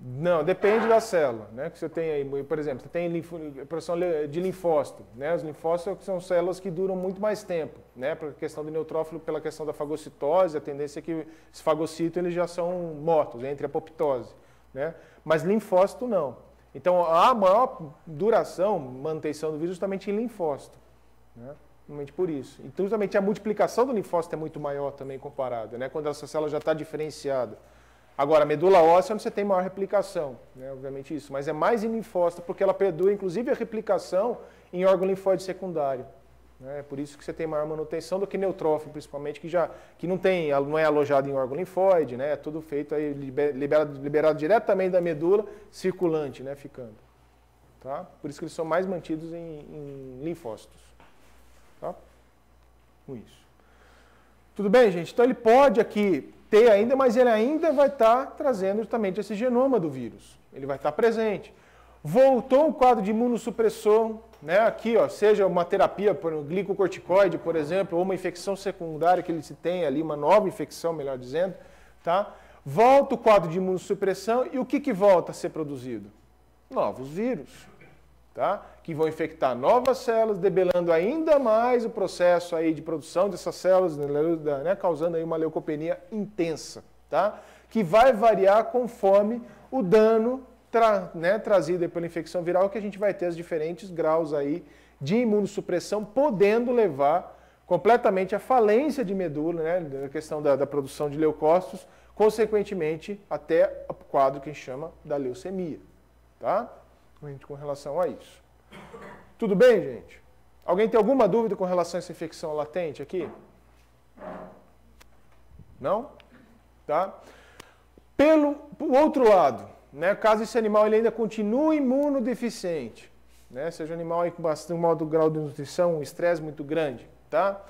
Speaker 1: Não, depende da célula, né? Que você tem aí, por exemplo, você tem produção de linfócito, né? Os linfócitos são células que duram muito mais tempo, né? Para a questão do neutrófilo, pela questão da fagocitose, a tendência é que os fagocitos eles já são mortos, entre a apoptose, né? Mas linfócito não. Então a maior duração, manutenção do vírus, é justamente em linfócito, né? Justamente por isso. E justamente a multiplicação do linfócito é muito maior também comparada, né? Quando essa célula já está diferenciada. Agora, a medula óssea onde você tem maior replicação, né? obviamente isso, mas é mais em linfócito porque ela perdura inclusive a replicação em órgão linfóide secundário. Né? É por isso que você tem maior manutenção do que neutrófilo, principalmente, que, já, que não, tem, não é alojado em órgão linfóide, né? é tudo feito aí, liberado, liberado diretamente da medula, circulante, né? ficando. Tá? Por isso que eles são mais mantidos em, em linfócitos. Tá? Com isso. Tudo bem, gente? Então ele pode aqui ter ainda, mas ele ainda vai estar tá trazendo justamente esse genoma do vírus. Ele vai estar tá presente. Voltou o quadro de imunossupressão, né? aqui, ó, seja uma terapia por um glicocorticoide, por exemplo, ou uma infecção secundária que ele se tem ali, uma nova infecção, melhor dizendo, tá? Volta o quadro de imunossupressão e o que, que volta a ser produzido? Novos vírus tá? que vão infectar novas células, debelando ainda mais o processo aí de produção dessas células, né, causando aí uma leucopenia intensa, tá? que vai variar conforme o dano tra, né, trazido pela infecção viral, que a gente vai ter os diferentes graus aí de imunossupressão, podendo levar completamente à falência de medula, né, a questão da, da produção de leucócitos, consequentemente até o quadro que a gente chama da leucemia. Tá? com relação a isso. Tudo bem, gente? Alguém tem alguma dúvida com relação a essa infecção latente aqui? Não? Tá? Pelo outro lado, né, caso esse animal ele ainda continue imunodeficiente, né, seja um animal com bastante um modo grau de nutrição, um estresse muito grande, tá?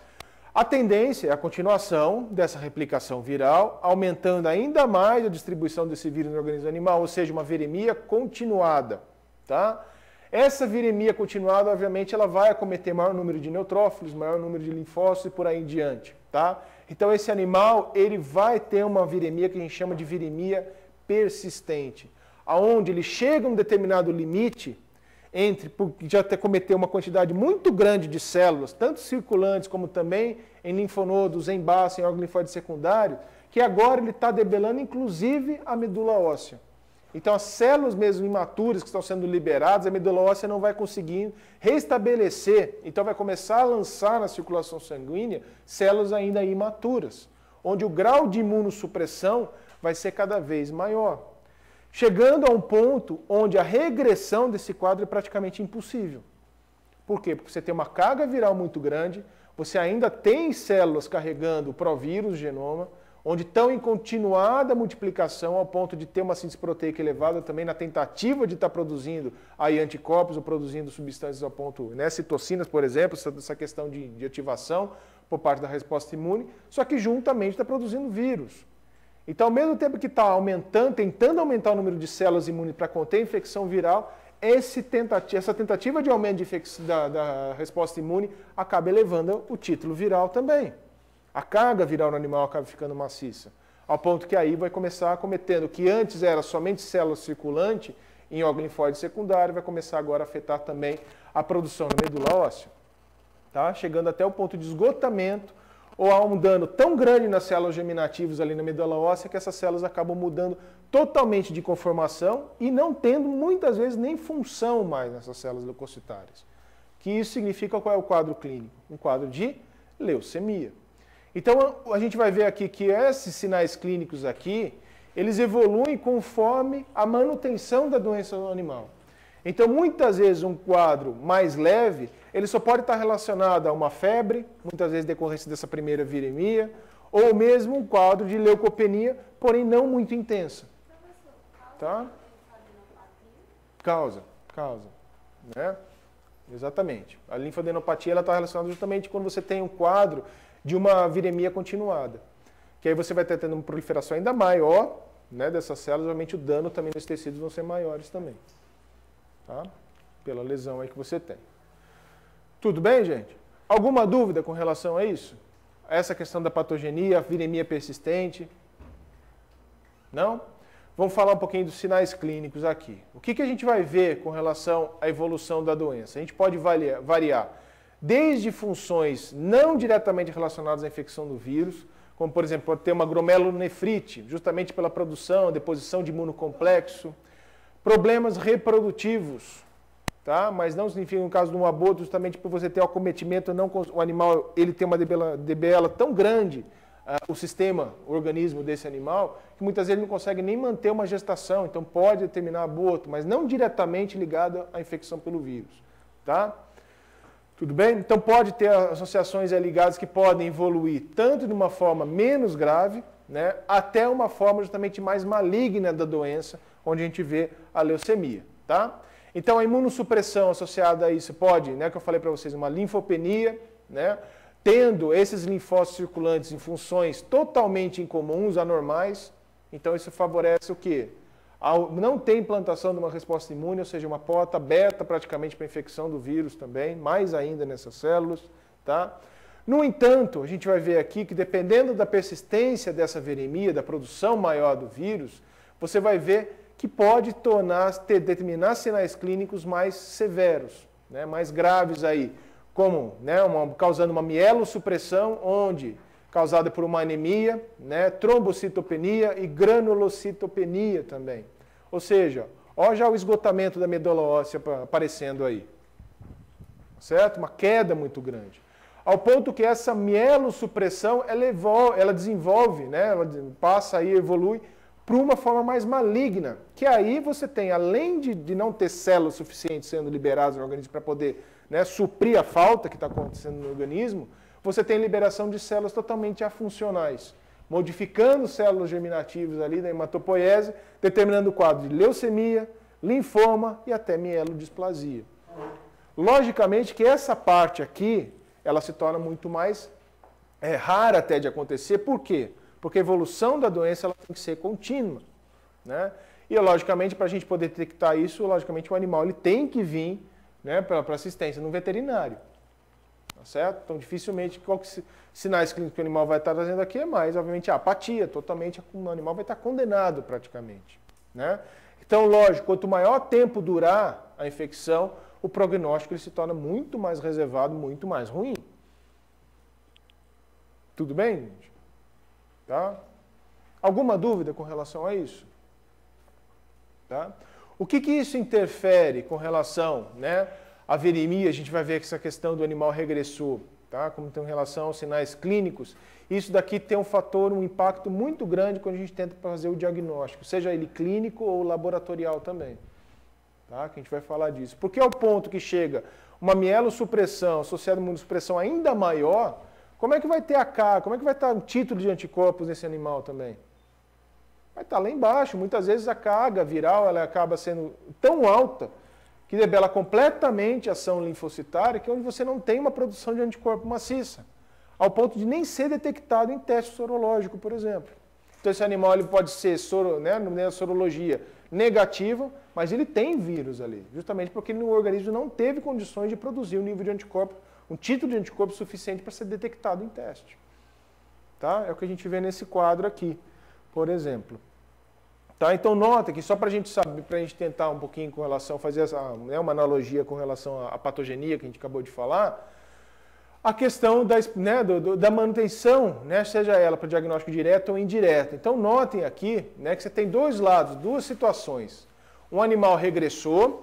Speaker 1: A tendência é a continuação dessa replicação viral, aumentando ainda mais a distribuição desse vírus no organismo animal, ou seja, uma viremia continuada. Tá? Essa viremia continuada, obviamente, ela vai acometer maior número de neutrófilos, maior número de linfócitos e por aí em diante. Tá? Então, esse animal ele vai ter uma viremia que a gente chama de viremia persistente, aonde ele chega a um determinado limite entre já ter cometer uma quantidade muito grande de células, tanto circulantes como também em linfonodos, em baço, em órgão linfóide secundário, que agora ele está debelando inclusive a medula óssea. Então, as células mesmo imaturas que estão sendo liberadas, a medula óssea não vai conseguir restabelecer, então vai começar a lançar na circulação sanguínea células ainda imaturas, onde o grau de imunossupressão vai ser cada vez maior. Chegando a um ponto onde a regressão desse quadro é praticamente impossível. Por quê? Porque você tem uma carga viral muito grande, você ainda tem células carregando o provírus, genoma, onde estão em continuada multiplicação ao ponto de ter uma síntese proteica elevada também na tentativa de estar tá produzindo aí anticorpos ou produzindo substâncias ao ponto, né, citocinas, por exemplo, essa questão de, de ativação por parte da resposta imune, só que juntamente está produzindo vírus. Então, ao mesmo tempo que está aumentando, tentando aumentar o número de células imunes para conter a infecção viral, essa tentativa de aumento de da, da resposta imune acaba elevando o título viral também. A carga viral no animal acaba ficando maciça. Ao ponto que aí vai começar cometendo o que antes era somente célula circulante em órgão linfóide secundário, vai começar agora a afetar também a produção na medula óssea. Tá? Chegando até o ponto de esgotamento ou há um dano tão grande nas células germinativas ali na medula óssea que essas células acabam mudando totalmente de conformação e não tendo muitas vezes nem função mais nessas células leucocitárias. Que isso significa qual é o quadro clínico? Um quadro de leucemia. Então a gente vai ver aqui que esses sinais clínicos aqui, eles evoluem conforme a manutenção da doença no animal. Então, muitas vezes, um quadro mais leve, ele só pode estar relacionado a uma febre, muitas vezes decorrência dessa primeira viremia, ou mesmo um quadro de leucopenia, porém não muito intensa. Tá? Causa, causa. Né? Exatamente. A linfadenopatia está relacionada justamente quando você tem um quadro de uma viremia continuada. Que aí você vai ter tendo uma proliferação ainda maior né, dessas células, obviamente o dano também nos tecidos vão ser maiores também. Tá? Pela lesão aí que você tem. Tudo bem, gente? Alguma dúvida com relação a isso? Essa questão da patogenia, viremia persistente? Não? Vamos falar um pouquinho dos sinais clínicos aqui. O que, que a gente vai ver com relação à evolução da doença? A gente pode variar desde funções não diretamente relacionadas à infecção do vírus, como por exemplo, ter uma glomerulonefrite, justamente pela produção, deposição de imunocomplexo, problemas reprodutivos, tá? Mas não significa no caso de um aborto justamente por você ter o acometimento, não o animal ele tem uma DBL tão grande, uh, o sistema, o organismo desse animal, que muitas vezes ele não consegue nem manter uma gestação, então pode determinar aborto, mas não diretamente ligado à infecção pelo vírus, tá? Tudo bem? Então pode ter associações ligadas que podem evoluir tanto de uma forma menos grave, né, até uma forma justamente mais maligna da doença, onde a gente vê a leucemia, tá? Então a imunossupressão associada a isso pode, né, que eu falei para vocês, uma linfopenia, né, tendo esses linfócitos circulantes em funções totalmente incomuns, anormais. Então isso favorece o quê? Não tem implantação de uma resposta imune, ou seja, uma porta aberta praticamente para a infecção do vírus também, mais ainda nessas células. Tá? No entanto, a gente vai ver aqui que dependendo da persistência dessa viremia, da produção maior do vírus, você vai ver que pode tornar, ter, determinar sinais clínicos mais severos, né, mais graves aí, como né, uma, causando uma mielossupressão, onde causada por uma anemia, né, trombocitopenia e granulocitopenia também. Ou seja, ó já o esgotamento da medula óssea aparecendo aí. Certo? Uma queda muito grande. Ao ponto que essa mielossupressão, ela, evolve, ela desenvolve, né, ela passa aí, evolui para uma forma mais maligna, que aí você tem, além de, de não ter células suficientes sendo liberadas no organismo para poder né, suprir a falta que está acontecendo no organismo, você tem liberação de células totalmente afuncionais, modificando células germinativas ali da hematopoiese, determinando o quadro de leucemia, linfoma e até mielodisplasia. Logicamente que essa parte aqui, ela se torna muito mais é, rara até de acontecer, por quê? Porque a evolução da doença ela tem que ser contínua. Né? E, logicamente, para a gente poder detectar isso, logicamente, o animal ele tem que vir né, para assistência no veterinário. Tá certo? Então, dificilmente, qual sinais clínicos que o animal vai estar trazendo aqui é mais, obviamente, a apatia, totalmente, o animal vai estar condenado praticamente. Né? Então, lógico, quanto maior tempo durar a infecção, o prognóstico ele se torna muito mais reservado, muito mais ruim. Tudo bem, gente? Tá? Alguma dúvida com relação a isso? Tá? O que, que isso interfere com relação né, à viremia? A gente vai ver que essa questão do animal regressor, tá? como tem relação aos sinais clínicos. Isso daqui tem um fator, um impacto muito grande quando a gente tenta fazer o diagnóstico, seja ele clínico ou laboratorial também. Tá? Que a gente vai falar disso. Porque ao ponto que chega uma mielossupressão associada a uma imunossupressão ainda maior, como é que vai ter a K? Como é que vai estar o título de anticorpos nesse animal também? vai estar lá embaixo. Muitas vezes a carga viral ela acaba sendo tão alta que debela completamente a ação linfocitária, que é onde você não tem uma produção de anticorpo maciça, ao ponto de nem ser detectado em teste sorológico, por exemplo. Então esse animal ele pode ser soro, né, na sorologia negativo, mas ele tem vírus ali, justamente porque o organismo não teve condições de produzir um nível de anticorpo, um título de anticorpo suficiente para ser detectado em teste. Tá? É o que a gente vê nesse quadro aqui, por exemplo. Tá? Então nota que só para a gente saber, para a gente tentar um pouquinho com relação, fazer essa, né, uma analogia com relação à patogenia que a gente acabou de falar, a questão da, né, do, da manutenção, né, seja ela para diagnóstico direto ou indireto. Então notem aqui né, que você tem dois lados, duas situações. Um animal regressor,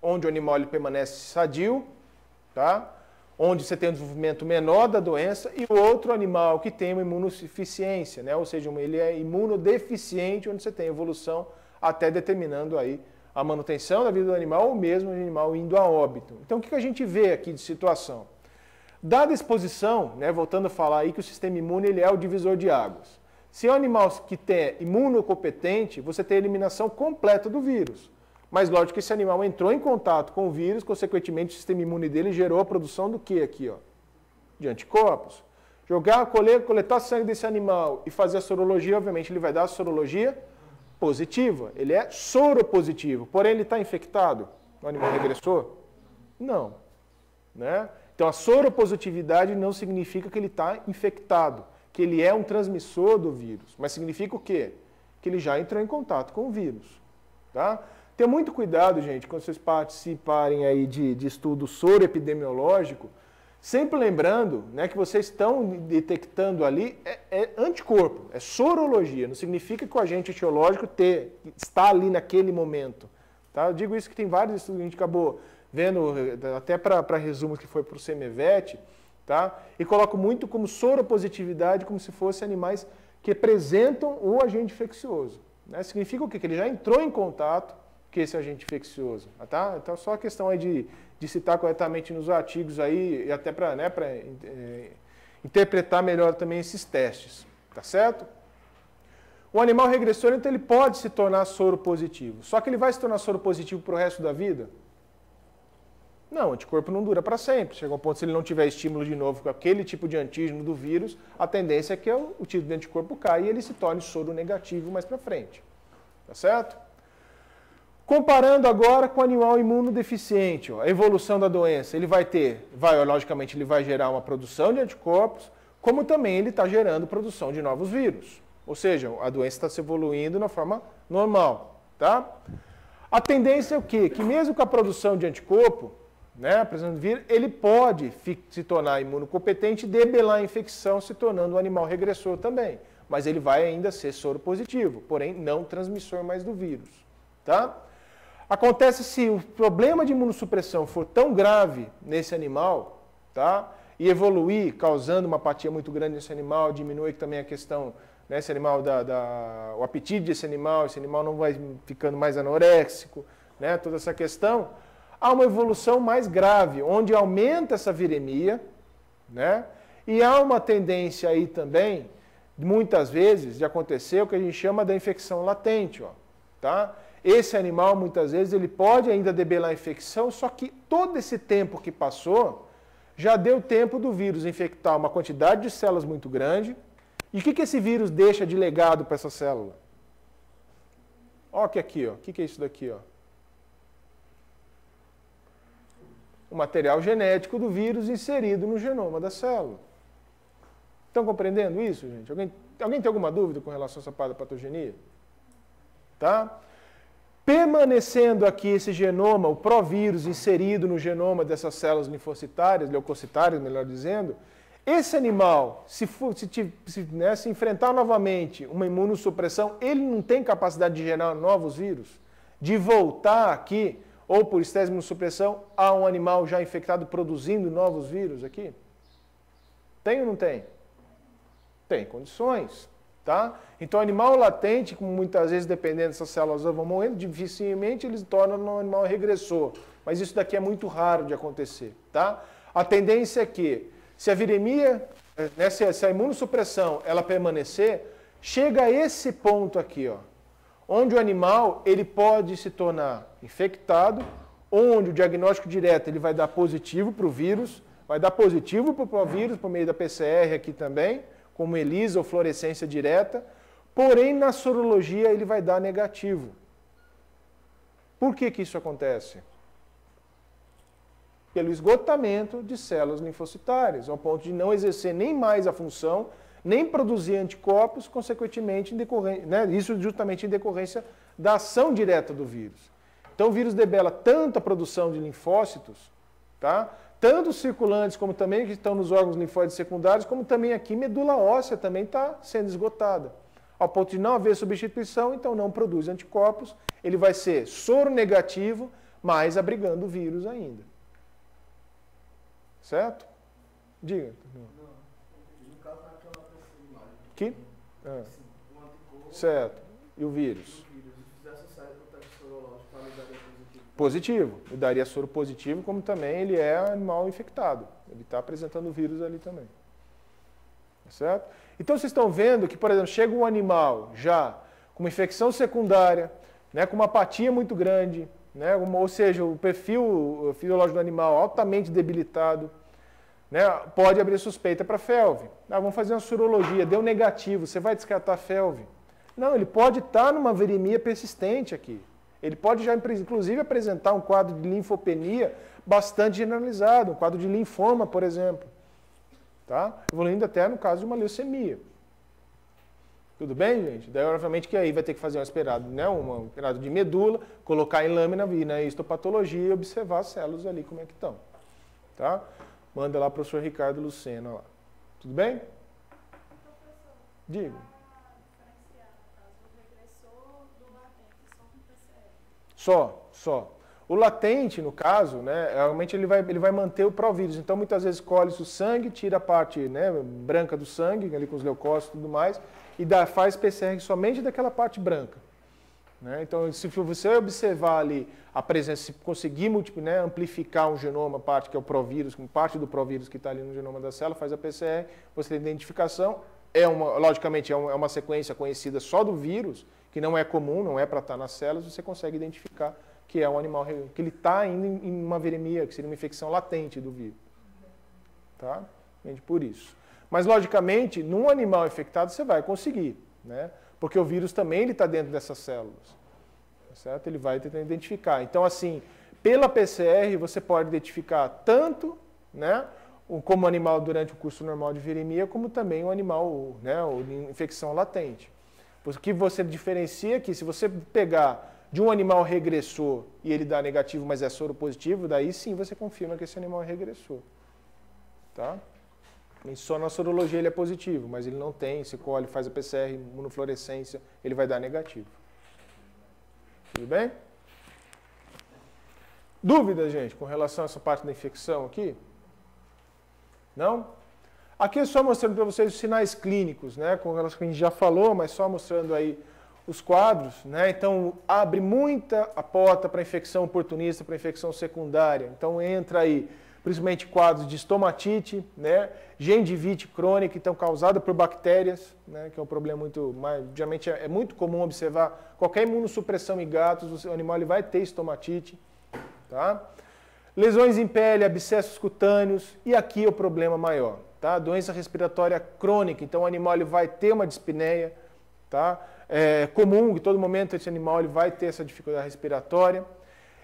Speaker 1: onde o animal ele permanece sadio, tá? Onde você tem um desenvolvimento menor da doença, e o outro animal que tem uma imunodeficiência, né? ou seja, ele é imunodeficiente, onde você tem evolução até determinando aí a manutenção da vida do animal ou mesmo o animal indo a óbito. Então, o que a gente vê aqui de situação? Dada a exposição, né, voltando a falar aí que o sistema imune ele é o divisor de águas. Se é um animal que tem imunocompetente, você tem a eliminação completa do vírus. Mas lógico que esse animal entrou em contato com o vírus, consequentemente o sistema imune dele gerou a produção do que aqui, ó? De anticorpos. Jogar, colher, coletar sangue desse animal e fazer a sorologia, obviamente ele vai dar a sorologia positiva. Ele é soropositivo, porém ele está infectado no animal regressor? Não. Né? Então a soropositividade não significa que ele está infectado, que ele é um transmissor do vírus, mas significa o quê? Que ele já entrou em contato com o vírus. Tá? Tenha muito cuidado, gente, quando vocês participarem aí de, de estudo sempre lembrando né, que vocês estão detectando ali é, é, anticorpo, é sorologia, não significa que o agente etiológico ter, está ali naquele momento. Tá? Eu digo isso que tem vários estudos que a gente acabou vendo, até para resumos que foi para o CEMEVET, tá? e coloco muito como soropositividade, como se fossem animais que apresentam o agente infeccioso. Né? Significa o quê? Que ele já entrou em contato que esse agente infeccioso. Tá? Então, só a questão aí de, de citar corretamente nos artigos aí, e até para né, é, interpretar melhor também esses testes. Tá certo? O animal regressor, então, ele pode se tornar soro positivo. Só que ele vai se tornar soro positivo para o resto da vida? Não, o anticorpo não dura para sempre. Chega um ponto, se ele não tiver estímulo de novo com aquele tipo de antígeno do vírus, a tendência é que o, o tipo de anticorpo caia e ele se torne soro negativo mais para frente. Tá certo? Comparando agora com o animal imunodeficiente, ó, a evolução da doença, ele vai ter, vai, logicamente, ele vai gerar uma produção de anticorpos, como também ele está gerando produção de novos vírus. Ou seja, a doença está se evoluindo na forma normal. Tá? A tendência é o quê? Que mesmo com a produção de anticorpo, né, apresentando vírus, ele pode se tornar imunocompetente e debelar a infecção, se tornando um animal regressor também. Mas ele vai ainda ser soro positivo, porém não transmissor mais do vírus. Tá? Acontece se o problema de imunossupressão for tão grave nesse animal, tá? E evoluir, causando uma apatia muito grande nesse animal, diminui também a questão, né, esse animal, da, da, o apetite desse animal, esse animal não vai ficando mais anoréxico, né, toda essa questão. Há uma evolução mais grave, onde aumenta essa viremia, né? E há uma tendência aí também, muitas vezes, de acontecer o que a gente chama da infecção latente, ó, tá? Esse animal, muitas vezes, ele pode ainda debelar a infecção, só que todo esse tempo que passou, já deu tempo do vírus infectar uma quantidade de células muito grande. E o que, que esse vírus deixa de legado para essa célula? Olha aqui, ó. O que, que é isso daqui, ó? O material genético do vírus inserido no genoma da célula. Estão compreendendo isso, gente? Alguém, alguém tem alguma dúvida com relação a essa patogenia? Tá? Permanecendo aqui esse genoma, o provírus inserido no genoma dessas células linfocitárias, leucocitárias, melhor dizendo, esse animal, se, for, se, se, né, se, enfrentar novamente uma imunossupressão, ele não tem capacidade de gerar novos vírus? De voltar aqui, ou por estresse imunossupressão, a um animal já infectado produzindo novos vírus aqui? Tem ou não tem? Tem condições. Tá? Então, animal latente, como muitas vezes, dependendo dessas células vão morrendo, dificilmente eles tornam um animal regressor. Mas isso daqui é muito raro de acontecer. Tá? A tendência é que, se a viremia, né, se a imunossupressão ela permanecer, chega a esse ponto aqui, ó, onde o animal ele pode se tornar infectado, onde o diagnóstico direto ele vai dar positivo para o vírus, vai dar positivo para o vírus por meio da PCR aqui também, como ELISA ou fluorescência direta, porém na sorologia ele vai dar negativo. Por que, que isso acontece? Pelo esgotamento de células linfocitárias, ao ponto de não exercer nem mais a função, nem produzir anticorpos, consequentemente, né, isso justamente em decorrência da ação direta do vírus. Então o vírus debela tanto a produção de linfócitos, tá? Tanto circulantes como também que estão nos órgãos linfóides secundários, como também aqui medula óssea também está sendo esgotada. Ao ponto de não haver substituição, então não produz anticorpos, ele vai ser soro negativo, mas abrigando o vírus ainda. Certo? Diga. No caso daquela imagem. Que? Ah. Certo. E o vírus? E o vírus, se fizesse o teste sorológico para Positivo. Ele daria soro positivo, como também ele é animal infectado. Ele está apresentando o vírus ali também. Tá certo? Então vocês estão vendo que, por exemplo, chega um animal já com uma infecção secundária, né, com uma apatia muito grande, né, ou seja, o perfil fisiológico do animal altamente debilitado, né, pode abrir suspeita para FeLV. Ah, vamos fazer uma sorologia, deu negativo, você vai descartar FeLV? Não, ele pode estar tá numa viremia persistente aqui. Ele pode já, inclusive, apresentar um quadro de linfopenia bastante generalizado, um quadro de linfoma, por exemplo. Tá? Evoluindo até no caso de uma leucemia. Tudo bem, gente? Daí, obviamente, que aí vai ter que fazer um esperado, né? um esperado de medula, colocar em lâmina, vir na histopatologia e observar as células ali, como é que estão. Tá? Manda lá para o professor Ricardo Lucena lá. Tudo bem? Diga. Só, só. O latente, no caso, né, realmente ele vai, ele vai manter o provírus. Então, muitas vezes, colhe-se o sangue, tira a parte né, branca do sangue, ali com os leucócitos e tudo mais, e dá, faz PCR somente daquela parte branca. Né? Então, se você observar ali a presença, se conseguir né, amplificar um genoma, parte que é o provírus, parte do provírus que está ali no genoma da célula, faz a PCR, você tem identificação. É uma, logicamente, é, é uma sequência conhecida só do vírus, que não é comum, não é para estar tá nas células, você consegue identificar que é um animal, que ele está ainda em uma viremia, que seria uma infecção latente do vírus. Tá? Por isso. Mas, logicamente, num animal infectado você vai conseguir, né? Porque o vírus também está dentro dessas células. Certo? Ele vai tentar identificar. Então, assim, pela PCR você pode identificar tanto, né? como animal durante o curso normal de viremia, como também o animal, né, o infecção latente. O que você diferencia é que se você pegar de um animal regressor e ele dá negativo, mas é soro positivo, daí sim você confirma que esse animal regressor. Tá? E só na sorologia ele é positivo, mas ele não tem, se colhe, faz a PCR, imunofluorescência, ele vai dar negativo. Tudo bem? Dúvidas, gente, com relação a essa parte da infecção aqui? Não? Aqui é só mostrando para vocês os sinais clínicos, né? Com relação que a gente já falou, mas só mostrando aí os quadros, né? Então abre muita a porta para infecção oportunista, para infecção secundária. Então entra aí principalmente quadros de estomatite, né, gengivite crônica, então causada por bactérias, né, que é um problema muito, mais, geralmente é, é, muito comum observar qualquer imunossupressão em gatos, o animal ele vai ter estomatite, tá? Lesões em pele, abscessos cutâneos e aqui é o problema maior, tá? Doença respiratória crônica, então o animal ele vai ter uma dispneia, tá? É comum que todo momento esse animal ele vai ter essa dificuldade respiratória.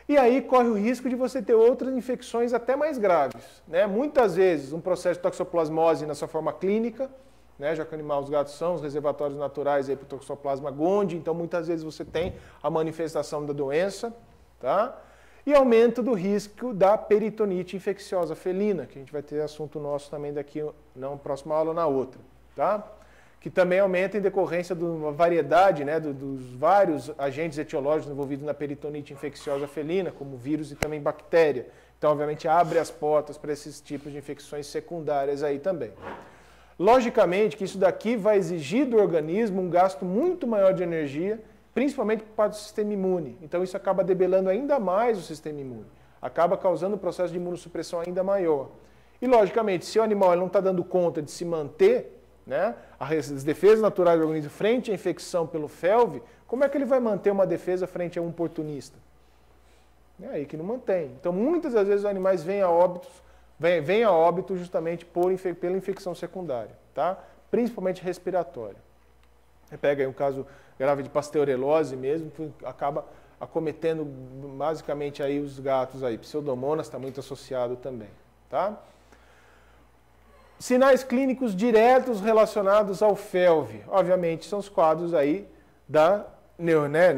Speaker 1: E aí corre o risco de você ter outras infecções até mais graves. Né? Muitas vezes um processo de toxoplasmose na sua forma clínica, né? já que animal, os gatos são os reservatórios naturais para o toxoplasma gondii, então muitas vezes você tem a manifestação da doença. Tá? E aumento do risco da peritonite infecciosa felina, que a gente vai ter assunto nosso também daqui, não na próxima aula na outra. Tá? que também aumenta em decorrência de uma variedade né, dos vários agentes etiológicos envolvidos na peritonite infecciosa felina, como vírus e também bactéria. Então, obviamente, abre as portas para esses tipos de infecções secundárias aí também. Logicamente que isso daqui vai exigir do organismo um gasto muito maior de energia, principalmente por parte do sistema imune. Então, isso acaba debelando ainda mais o sistema imune, acaba causando um processo de imunossupressão ainda maior. E, logicamente, se o animal não está dando conta de se manter né, as defesas naturais do organismo frente à infecção pelo FeLV, como é que ele vai manter uma defesa frente a um oportunista? É aí que não mantém. Então, muitas das vezes os animais vêm a óbitos, vêm, vêm a óbito justamente por, pela infecção secundária, tá? principalmente respiratória. Pega aí um caso grave de pasteurelose mesmo, acaba acometendo basicamente aí os gatos aí. Pseudomonas está muito associado também, tá? Sinais clínicos diretos relacionados ao FeLV, obviamente, são os quadros aí da né,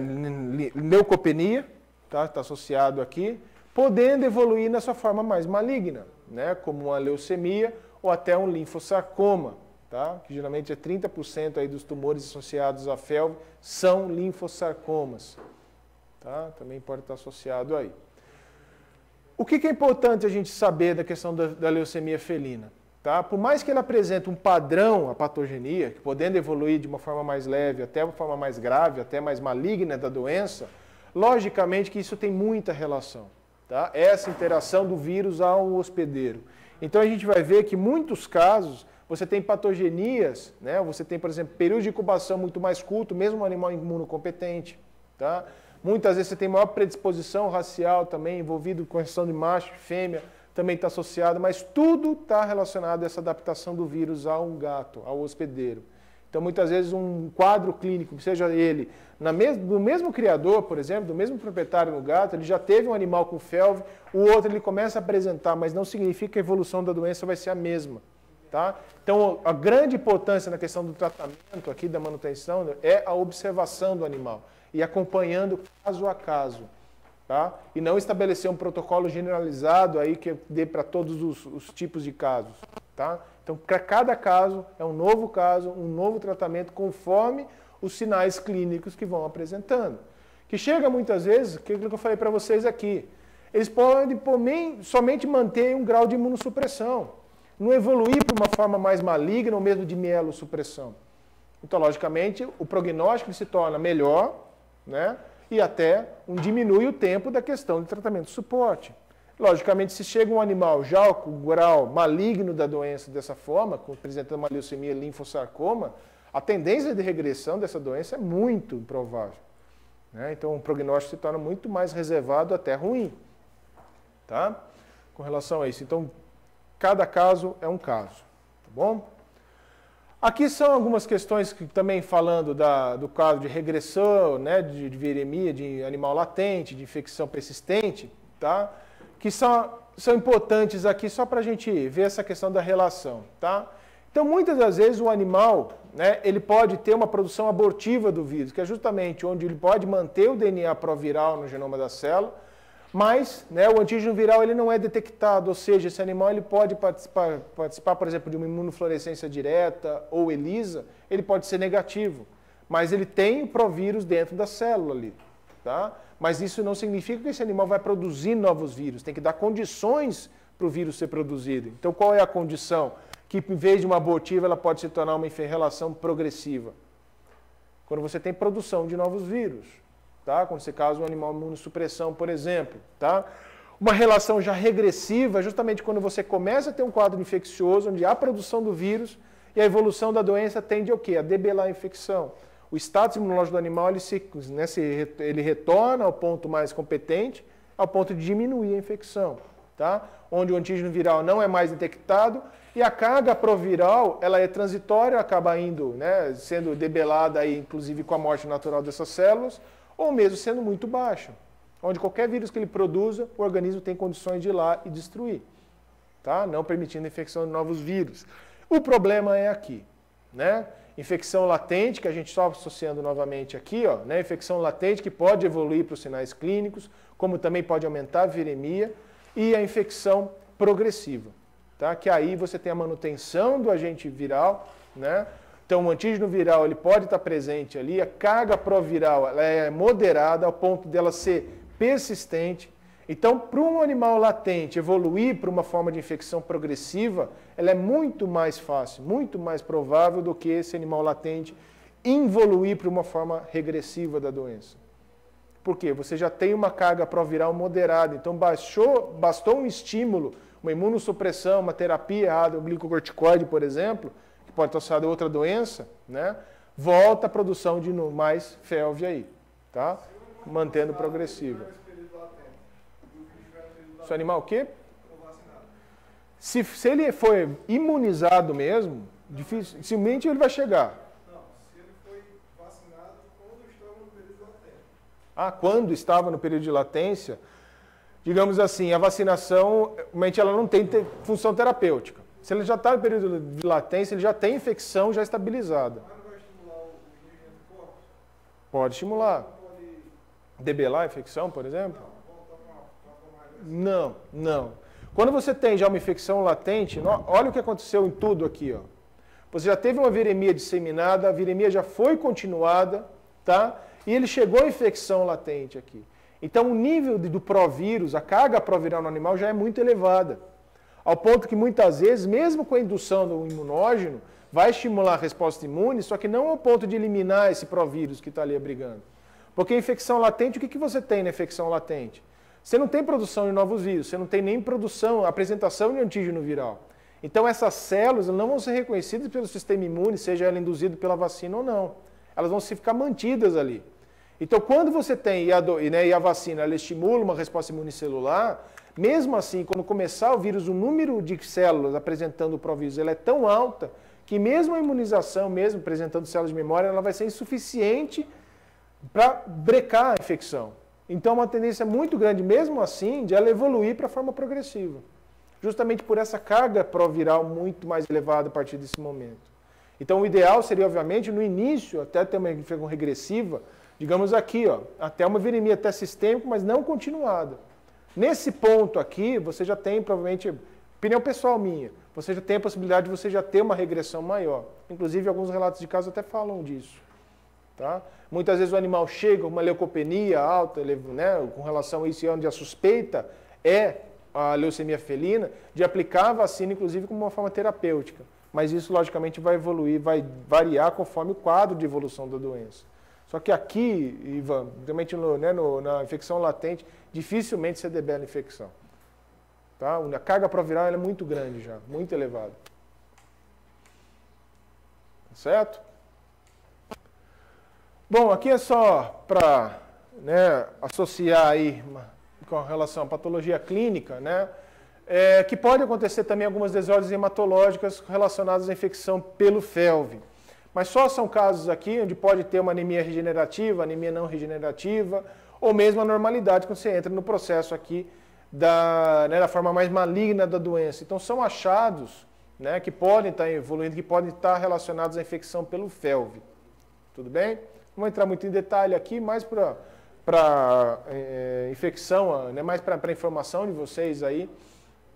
Speaker 1: leucopenia, tá? Está associado aqui, podendo evoluir na sua forma mais maligna, né? Como uma leucemia ou até um linfossarcoma, tá? Que geralmente é 30% aí dos tumores associados a FeLV são linfossarcomas, tá? Também pode estar associado aí. O que, é importante a gente saber da questão da, da leucemia felina? Tá? Por mais que ele apresente um padrão, a patogenia, que podendo evoluir de uma forma mais leve até uma forma mais grave, até mais maligna da doença, Logicamente que isso tem muita relação, tá? Essa interação do vírus ao hospedeiro. Então a gente vai ver que muitos casos você tem patogenias, né? Você tem, por exemplo, período de incubação muito mais curto, mesmo um animal imunocompetente, tá? Muitas vezes você tem maior predisposição racial também, envolvido com questão de macho e fêmea, também está associado, mas tudo está relacionado a essa adaptação do vírus a um gato, ao hospedeiro. Então, muitas vezes, um quadro clínico, seja ele na mes do mesmo criador, por exemplo, do mesmo proprietário no gato, ele já teve um animal com felve, o outro ele começa a apresentar, mas não significa que a evolução da doença vai ser a mesma. Tá? Então, a grande importância na questão do tratamento aqui, da manutenção, é a observação do animal e acompanhando caso a caso. Tá? E não estabelecer um protocolo generalizado aí que dê para todos os, os tipos de casos. Tá? Então, para cada caso, é um novo caso, um novo tratamento, conforme os sinais clínicos que vão apresentando. Que chega muitas vezes, aquilo que eu falei para vocês aqui, eles podem somente manter um grau de imunossupressão, não evoluir para uma forma mais maligna ou mesmo de mielossupressão. Então, logicamente, o prognóstico se torna melhor, né? E até um, diminui o tempo da questão de tratamento de suporte. Logicamente, se chega um animal já com grau maligno da doença dessa forma, apresentando uma leucemia linfossarcoma, a tendência de regressão dessa doença é muito improvável. Né? Então, o prognóstico se torna muito mais reservado, até ruim. Tá? Com relação a isso. Então, cada caso é um caso. Tá bom? Aqui são algumas questões que também falando da, do caso de regressão, né, de, de viremia, de animal latente, de infecção persistente, tá? que são, são importantes aqui só para a gente ver essa questão da relação, tá? Então, muitas das vezes o animal, né, ele pode ter uma produção abortiva do vírus, que é justamente onde ele pode manter o DNA proviral no genoma da célula, mas né, o antígeno viral ele não é detectado, ou seja, esse animal ele pode participar, participar, por exemplo, de uma imunofluorescência direta ou ELISA, ele pode ser negativo, mas ele tem o provírus dentro da célula ali, tá? Mas isso não significa que esse animal vai produzir novos vírus. Tem que dar condições para o vírus ser produzido. Então, qual é a condição? Que em vez de uma abortiva, ela pode se tornar uma relação progressiva. Quando você tem produção de novos vírus. Tá? Quando você causa um animal imunossupressão, por exemplo. Tá? Uma relação já regressiva é justamente quando você começa a ter um quadro infeccioso, onde há produção do vírus e a evolução da doença tende ao quê? A debelar a infecção o status imunológico do animal ele, se, né, se, ele retorna ao ponto mais competente, ao ponto de diminuir a infecção, tá? onde o antígeno viral não é mais detectado e a carga proviral ela é transitória, acaba indo, né, sendo debelada, aí, inclusive com a morte natural dessas células, ou mesmo sendo muito baixa, onde qualquer vírus que ele produza, o organismo tem condições de ir lá e destruir, tá? não permitindo a infecção de novos vírus. O problema é aqui, né? Infecção latente, que a gente está associando novamente aqui, ó, né? infecção latente que pode evoluir para os sinais clínicos, como também pode aumentar a viremia, e a infecção progressiva, tá? que aí você tem a manutenção do agente viral, né? Então, o antígeno viral ele pode estar presente ali, a carga proviral ela é moderada ao ponto dela ser persistente, então, para um animal latente evoluir para uma forma de infecção progressiva, ela é muito mais fácil, muito mais provável do que esse animal latente involuir para uma forma regressiva da doença. Por quê? Você já tem uma carga proviral moderada, então baixou, bastou um estímulo, uma imunossupressão, uma terapia errada, um glicocorticoide, por exemplo, que pode estar associado a outra doença, né? volta a produção de mais felve aí, tá? mantendo progressiva. Se o animal o quê? Se, se ele for imunizado mesmo, dificilmente ele vai chegar. Não, se ele foi vacinado quando estava no período de latência. Ah, quando estava no período de latência, digamos assim, a vacinação, realmente ela não tem te, função terapêutica. Se ele já está no período de latência, ele já tem infecção já estabilizada. Mas não vai estimular o anticorpos? Pode estimular. Debelar a infecção, por exemplo? Não, não. Quando você tem já uma infecção latente, olha o que aconteceu em tudo aqui. Ó. Você já teve uma viremia disseminada, a viremia já foi continuada, tá? E ele chegou à infecção latente aqui. Então o nível do provírus, a carga proviral no animal já é muito elevada. Ao ponto que muitas vezes, mesmo com a indução do imunógeno, vai estimular a resposta imune, só que não ao ponto de eliminar esse provírus que está ali abrigando. Porque a infecção latente, o que, que você tem na infecção latente? Você não tem produção de novos vírus, você não tem nem produção, apresentação de antígeno viral. Então essas células não vão ser reconhecidas pelo sistema imune, seja ela induzida pela vacina ou não. Elas vão se ficar mantidas ali. Então quando você tem, e a, né, e a vacina ela estimula uma resposta imunicelular, mesmo assim, quando começar o vírus, o número de células apresentando o provírus é tão alta que mesmo a imunização, mesmo apresentando células de memória, ela vai ser insuficiente para brecar a infecção. Então, uma tendência muito grande, mesmo assim, de ela evoluir para forma progressiva. Justamente por essa carga proviral muito mais elevada a partir desse momento. Então, o ideal seria, obviamente, no início, até ter uma infecção regressiva, digamos aqui, ó, até uma viremia até sistêmica, mas não continuada. Nesse ponto aqui, você já tem, provavelmente, opinião pessoal minha, você já tem a possibilidade de você já ter uma regressão maior. Inclusive, alguns relatos de casos até falam disso. Tá? Muitas vezes o animal chega com uma leucopenia alta, né, com relação a isso, onde a suspeita é a leucemia felina, de aplicar a vacina, inclusive, como uma forma terapêutica. Mas isso, logicamente, vai evoluir, vai variar conforme o quadro de evolução da doença. Só que aqui, Ivan, realmente no, né, no, na infecção latente, dificilmente você debela infecção. Tá? A carga proviral é muito grande já, muito elevada. Certo? Bom, aqui é só para né, associar aí com relação à patologia clínica, né, é, que pode acontecer também algumas desordens hematológicas relacionadas à infecção pelo felve. Mas só são casos aqui onde pode ter uma anemia regenerativa, anemia não regenerativa, ou mesmo a normalidade quando você entra no processo aqui da, né, da forma mais maligna da doença. Então, são achados né, que podem estar evoluindo, que podem estar relacionados à infecção pelo felve. Tudo bem? Não vou entrar muito em detalhe aqui, mais para para é, infecção, né, mais para informação de vocês aí,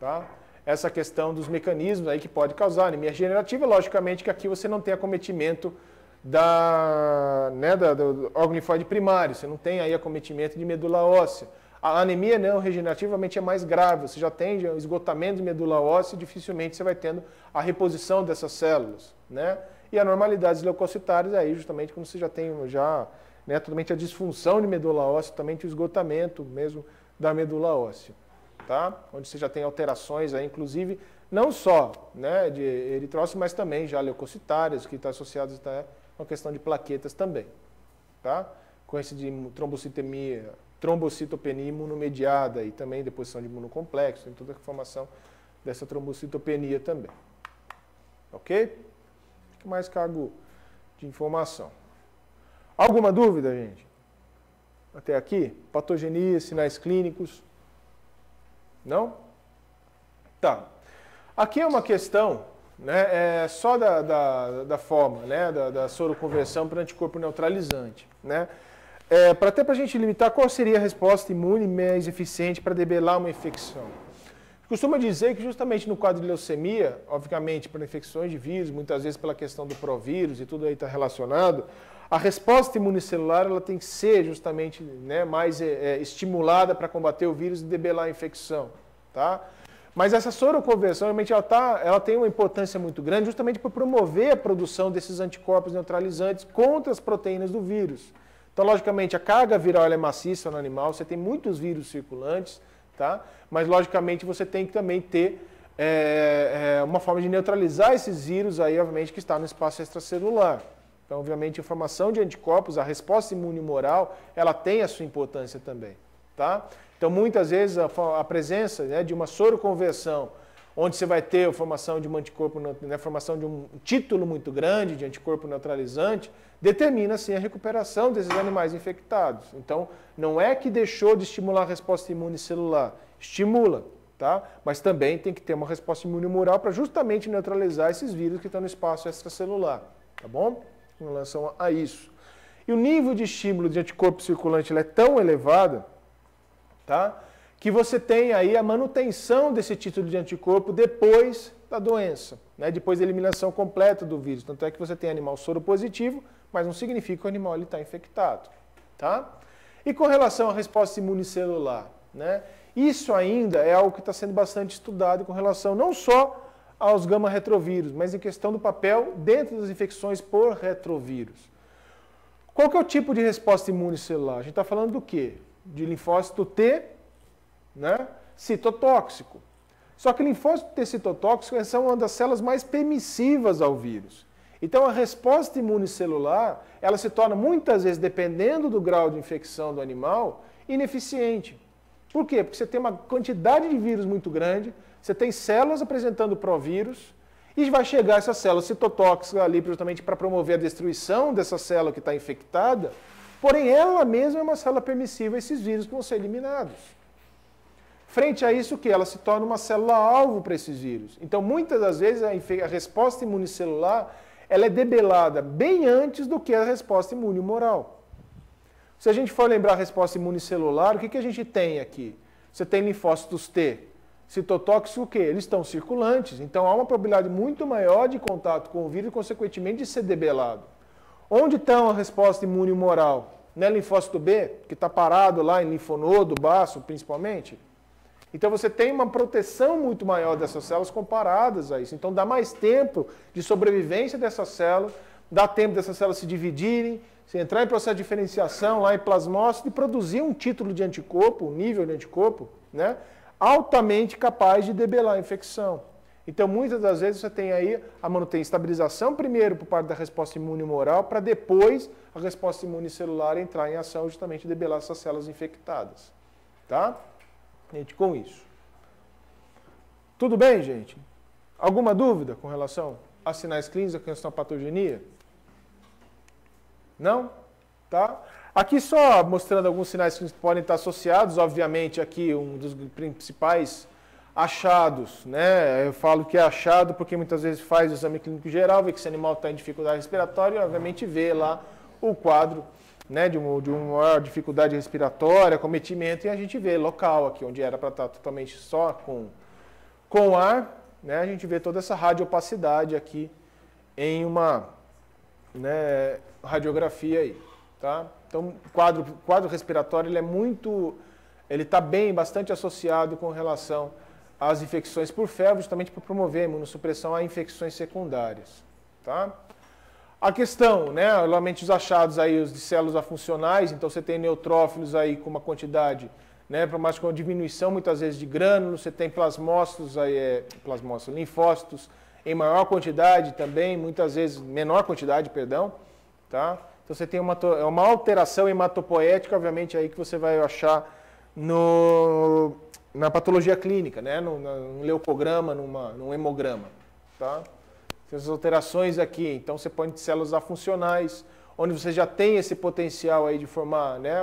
Speaker 1: tá? Essa questão dos mecanismos aí que pode causar anemia regenerativa, logicamente que aqui você não tem acometimento da, né, da, do órgão linfóide primário, você não tem aí acometimento de medula óssea. A anemia não regenerativamente é mais grave, você já tem esgotamento de medula óssea e dificilmente você vai tendo a reposição dessas células, né? E a normalidade leucocitárias aí justamente quando você já tem já, né, totalmente a disfunção de medula óssea, totalmente o esgotamento mesmo da medula óssea, tá? Onde você já tem alterações aí, inclusive não só, né, de eritrócitos, mas também já leucocitárias que está associadas até com a questão de plaquetas também, tá? Esse de trombocitemia trombocitopenia imunomediada e também deposição de imunocomplexo, tem toda a formação dessa trombocitopenia também. Ok? O que mais cargo de informação? Alguma dúvida, gente? Até aqui? Patogenia, sinais clínicos? Não? Tá. Aqui é uma questão né, é só da, da, da forma, né, da, da soroconversão para anticorpo neutralizante. Né? É, para até para a gente limitar, qual seria a resposta imune mais eficiente para debelar uma infecção? Costuma dizer que justamente no quadro de leucemia, obviamente para infecções de vírus, muitas vezes pela questão do provírus e tudo aí está relacionado, a resposta imunicelular ela tem que ser justamente né, mais é, é, estimulada para combater o vírus e debelar a infecção. Tá? Mas essa soroconversão realmente ela, tá, ela tem uma importância muito grande justamente para promover a produção desses anticorpos neutralizantes contra as proteínas do vírus. Então, logicamente, a carga viral é maciça no animal, você tem muitos vírus circulantes, tá? mas logicamente você tem que também ter é, é, uma forma de neutralizar esses vírus aí, obviamente, que está no espaço extracelular. Então, obviamente, a formação de anticorpos, a resposta imune moral, ela tem a sua importância também. Tá? Então, muitas vezes, a, a presença né, de uma soroconversão, onde você vai ter a formação de um anticorpo, né, formação de um título muito grande de anticorpo neutralizante, determina sim a recuperação desses animais infectados. Então, não é que deixou de estimular a resposta imune celular, estimula, tá? Mas também tem que ter uma resposta imune moral para justamente neutralizar esses vírus que estão no espaço extracelular, tá bom? Em relação a isso. E o nível de estímulo de anticorpo circulante é tão elevado, tá? Que você tem aí a manutenção desse título de anticorpo depois da doença, né? depois da eliminação completa do vírus. Tanto é que você tem animal soro positivo, mas não significa que o animal está infectado. Tá? E com relação à resposta imunicelular, né? isso ainda é algo que está sendo bastante estudado com relação não só aos gama-retrovírus, mas em questão do papel dentro das infecções por retrovírus. Qual que é o tipo de resposta imune celular? A gente está falando do quê? De linfócito T, né? citotóxico. Só que linfócito T citotóxico são uma das células mais permissivas ao vírus. Então a resposta imune celular, ela se torna muitas vezes, dependendo do grau de infecção do animal, ineficiente. Por quê? Porque você tem uma quantidade de vírus muito grande, você tem células apresentando provírus, e vai chegar essa célula citotóxica ali justamente para promover a destruição dessa célula que está infectada, porém ela mesma é uma célula permissiva, esses vírus vão ser eliminados. Frente a isso, que ela se torna uma célula-alvo para esses vírus. Então, muitas das vezes, a, a resposta imunicelular ela é debelada bem antes do que a resposta imune moral. Se a gente for lembrar a resposta imunicelular, o que, que a gente tem aqui? Você tem linfócitos T, Citotóxico o quê? Eles estão circulantes, então há uma probabilidade muito maior de contato com o vírus e, consequentemente, de ser debelado. Onde está a resposta imune moral? Não é linfócito B, que está parado lá em linfonodo, baço, principalmente? Então você tem uma proteção muito maior dessas células comparadas a isso. Então dá mais tempo de sobrevivência dessas células, dá tempo dessas células se dividirem, se entrar em processo de diferenciação lá em plasmócito e produzir um título de anticorpo, um nível de anticorpo, né? Altamente capaz de debelar a infecção. Então, muitas das vezes você tem aí a manutenção, estabilização primeiro por parte da resposta imune moral, para depois a resposta imune celular entrar em ação justamente debelar essas células infectadas. Tá? Gente, com isso. Tudo bem, gente? Alguma dúvida com relação a sinais clínicos, a questão da patogenia? Não? Tá? Aqui só mostrando alguns sinais que podem estar associados, obviamente aqui um dos principais achados, né? Eu falo que é achado porque muitas vezes faz o exame clínico geral, vê que esse animal está em dificuldade respiratória e obviamente vê lá o quadro né, de, uma, de uma maior dificuldade respiratória, cometimento, e a gente vê local aqui, onde era para estar totalmente só com, com ar, né, a gente vê toda essa radiopacidade aqui em uma né, radiografia aí, tá? Então, o quadro, quadro respiratório ele é muito, ele está bem, bastante associado com relação às infecções por febre, justamente para promover a imunossupressão a infecções secundárias. Tá? A questão, né, os achados aí os de células afuncionais, então você tem neutrófilos aí com uma quantidade, né, mais com uma diminuição muitas vezes de grânulos, você tem plasmócitos aí, é, plasmócitos, linfócitos em maior quantidade também, muitas vezes menor quantidade, perdão, tá? Então você tem uma, é uma alteração hematopoética, obviamente, aí que você vai achar no, na patologia clínica, né? no leucograma, numa, num hemograma. Tá? Tem essas alterações aqui, então você põe células afuncionais, onde você já tem esse potencial aí de formar né,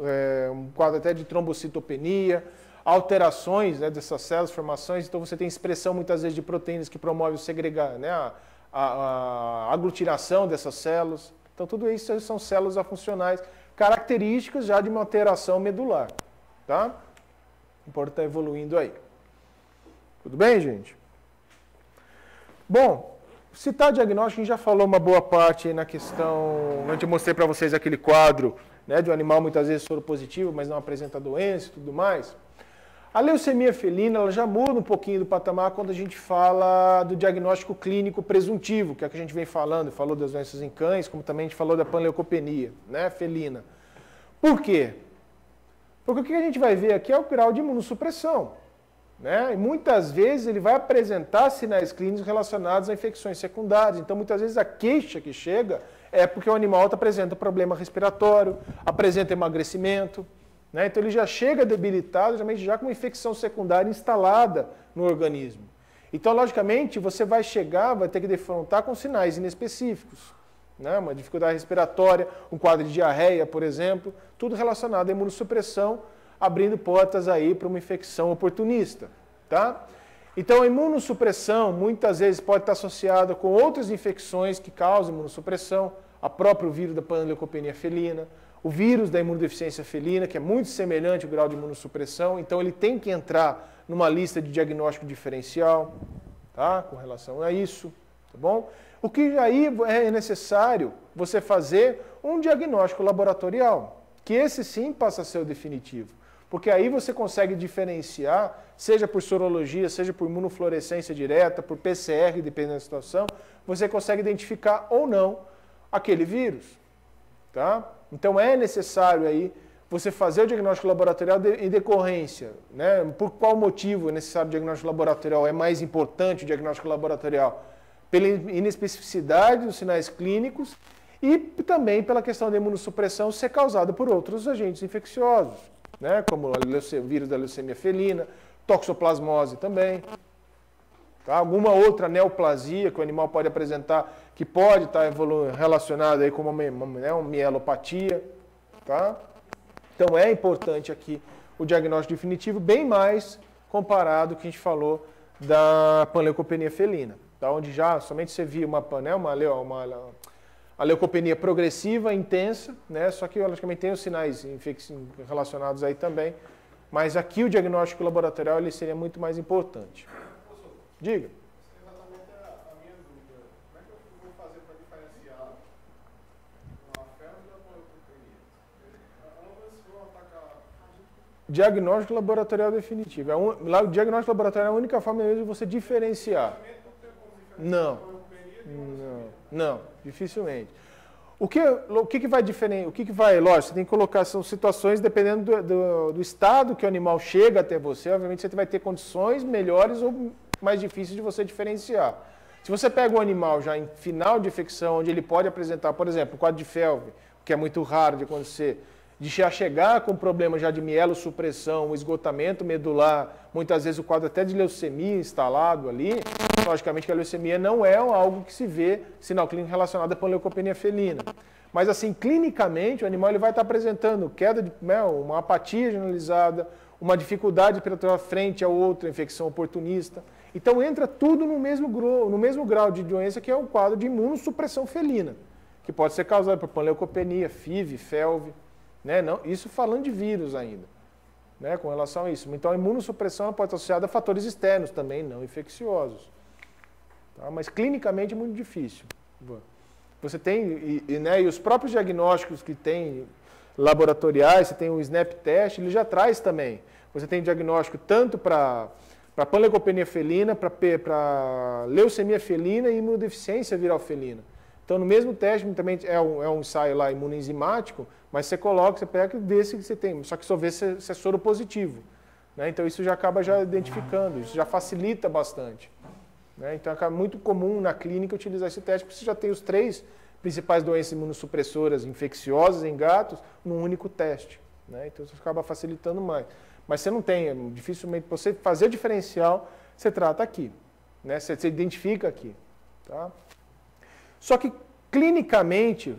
Speaker 1: é, um quadro até de trombocitopenia, alterações né, dessas células, formações, então você tem expressão muitas vezes de proteínas que promovem o segregar, né, a, a, a aglutinação dessas células. Então, tudo isso são células afuncionais, características já de uma alteração medular. Tá? Importa estar evoluindo aí. Tudo bem, gente? Bom, citar diagnóstico, a gente já falou uma boa parte na questão. Eu te mostrei para vocês aquele quadro né, de um animal muitas vezes soro positivo, mas não apresenta doença e tudo mais. A leucemia felina ela já muda um pouquinho do patamar quando a gente fala do diagnóstico clínico presuntivo, que é o que a gente vem falando, falou das doenças em cães, como também a gente falou da panleucopenia, né, felina. Por quê? Porque o que a gente vai ver aqui é o grau de imunossupressão. Né? E muitas vezes ele vai apresentar sinais clínicos relacionados a infecções secundárias. Então, muitas vezes a queixa que chega é porque o animal apresenta problema respiratório, apresenta emagrecimento, né? Então ele já chega debilitado, geralmente já com uma infecção secundária instalada no organismo. Então, logicamente, você vai chegar, vai ter que defrontar com sinais inespecíficos. Né? Uma dificuldade respiratória, um quadro de diarreia, por exemplo, tudo relacionado à imunossupressão, abrindo portas aí para uma infecção oportunista. Tá? Então, a imunossupressão muitas vezes pode estar associada com outras infecções que causam imunossupressão, a próprio vírus da panleucopenia felina, o vírus da imunodeficiência felina, que é muito semelhante ao grau de imunossupressão, então ele tem que entrar numa lista de diagnóstico diferencial, tá? Com relação a isso, tá bom? O que aí é necessário você fazer um diagnóstico laboratorial, que esse sim passa a ser o definitivo. Porque aí você consegue diferenciar, seja por sorologia, seja por imunofluorescência direta, por PCR, dependendo da situação, você consegue identificar ou não aquele vírus. Tá? Então é necessário aí você fazer o diagnóstico laboratorial de, em decorrência. Né? Por qual motivo é necessário o diagnóstico laboratorial? É mais importante o diagnóstico laboratorial? Pela inespecificidade dos sinais clínicos e também pela questão da imunossupressão ser causada por outros agentes infecciosos, né? como o vírus da leucemia felina, toxoplasmose também. Tá? Alguma outra neoplasia que o animal pode apresentar que pode estar relacionada com uma, né, uma mielopatia. Tá? Então é importante aqui o diagnóstico definitivo, bem mais comparado com o que a gente falou da panleucopenia felina, tá? onde já somente você via uma, né, uma, uma, uma leucopenia progressiva, intensa, né? só que logicamente tem os sinais relacionados aí também, mas aqui o diagnóstico laboratorial ele seria muito mais importante. Diga. Diagnóstico laboratorial definitivo. É um, lá, o diagnóstico laboratorial é a única forma de você diferenciar. Não. Não. Não, dificilmente. O que, o que, que vai diferenciar? O que, que vai, lógico, você tem que colocar, são situações dependendo do, do, do, estado que o animal chega até você, obviamente você vai ter condições melhores ou mais difíceis de você diferenciar. Se você pega um animal já em final de infecção, onde ele pode apresentar, por exemplo, o quadro de felve, que é muito raro de acontecer, de já chegar com problema já de mielossupressão, esgotamento medular, muitas vezes o quadro até de leucemia instalado ali, logicamente que a leucemia não é algo que se vê sinal clínico relacionado à panleucopenia felina. Mas assim, clinicamente, o animal ele vai estar apresentando queda de né, uma apatia generalizada, uma dificuldade respiratória frente a outra infecção oportunista. Então entra tudo no mesmo, no mesmo grau de doença que é o quadro de imunossupressão felina, que pode ser causado por panleucopenia, FIV, FeLV. Né? Não, isso falando de vírus ainda, né? com relação a isso. Então a imunossupressão pode estar associada a fatores externos também, não infecciosos. Tá? Mas clinicamente é muito difícil. Você tem, e, e, né, e os próprios diagnósticos que tem laboratoriais, você tem o SNAP test, ele já traz também. Você tem diagnóstico tanto para para panleucopenia felina, para leucemia felina e imunodeficiência viral felina. Então, no mesmo teste, também é um, é um ensaio lá imunoenzimático, mas você coloca, você pega e vê se você tem, só que só vê se, se é soro positivo. Né? Então, isso já acaba já identificando, isso já facilita bastante. Né? Então, é muito comum na clínica utilizar esse teste, porque você já tem os três principais doenças imunossupressoras infecciosas em gatos num único teste. Né? Então, isso acaba facilitando mais. Mas você não tem, dificilmente, você fazer diferencial, você trata aqui. Né? Você, você identifica aqui. Tá? Só que clinicamente,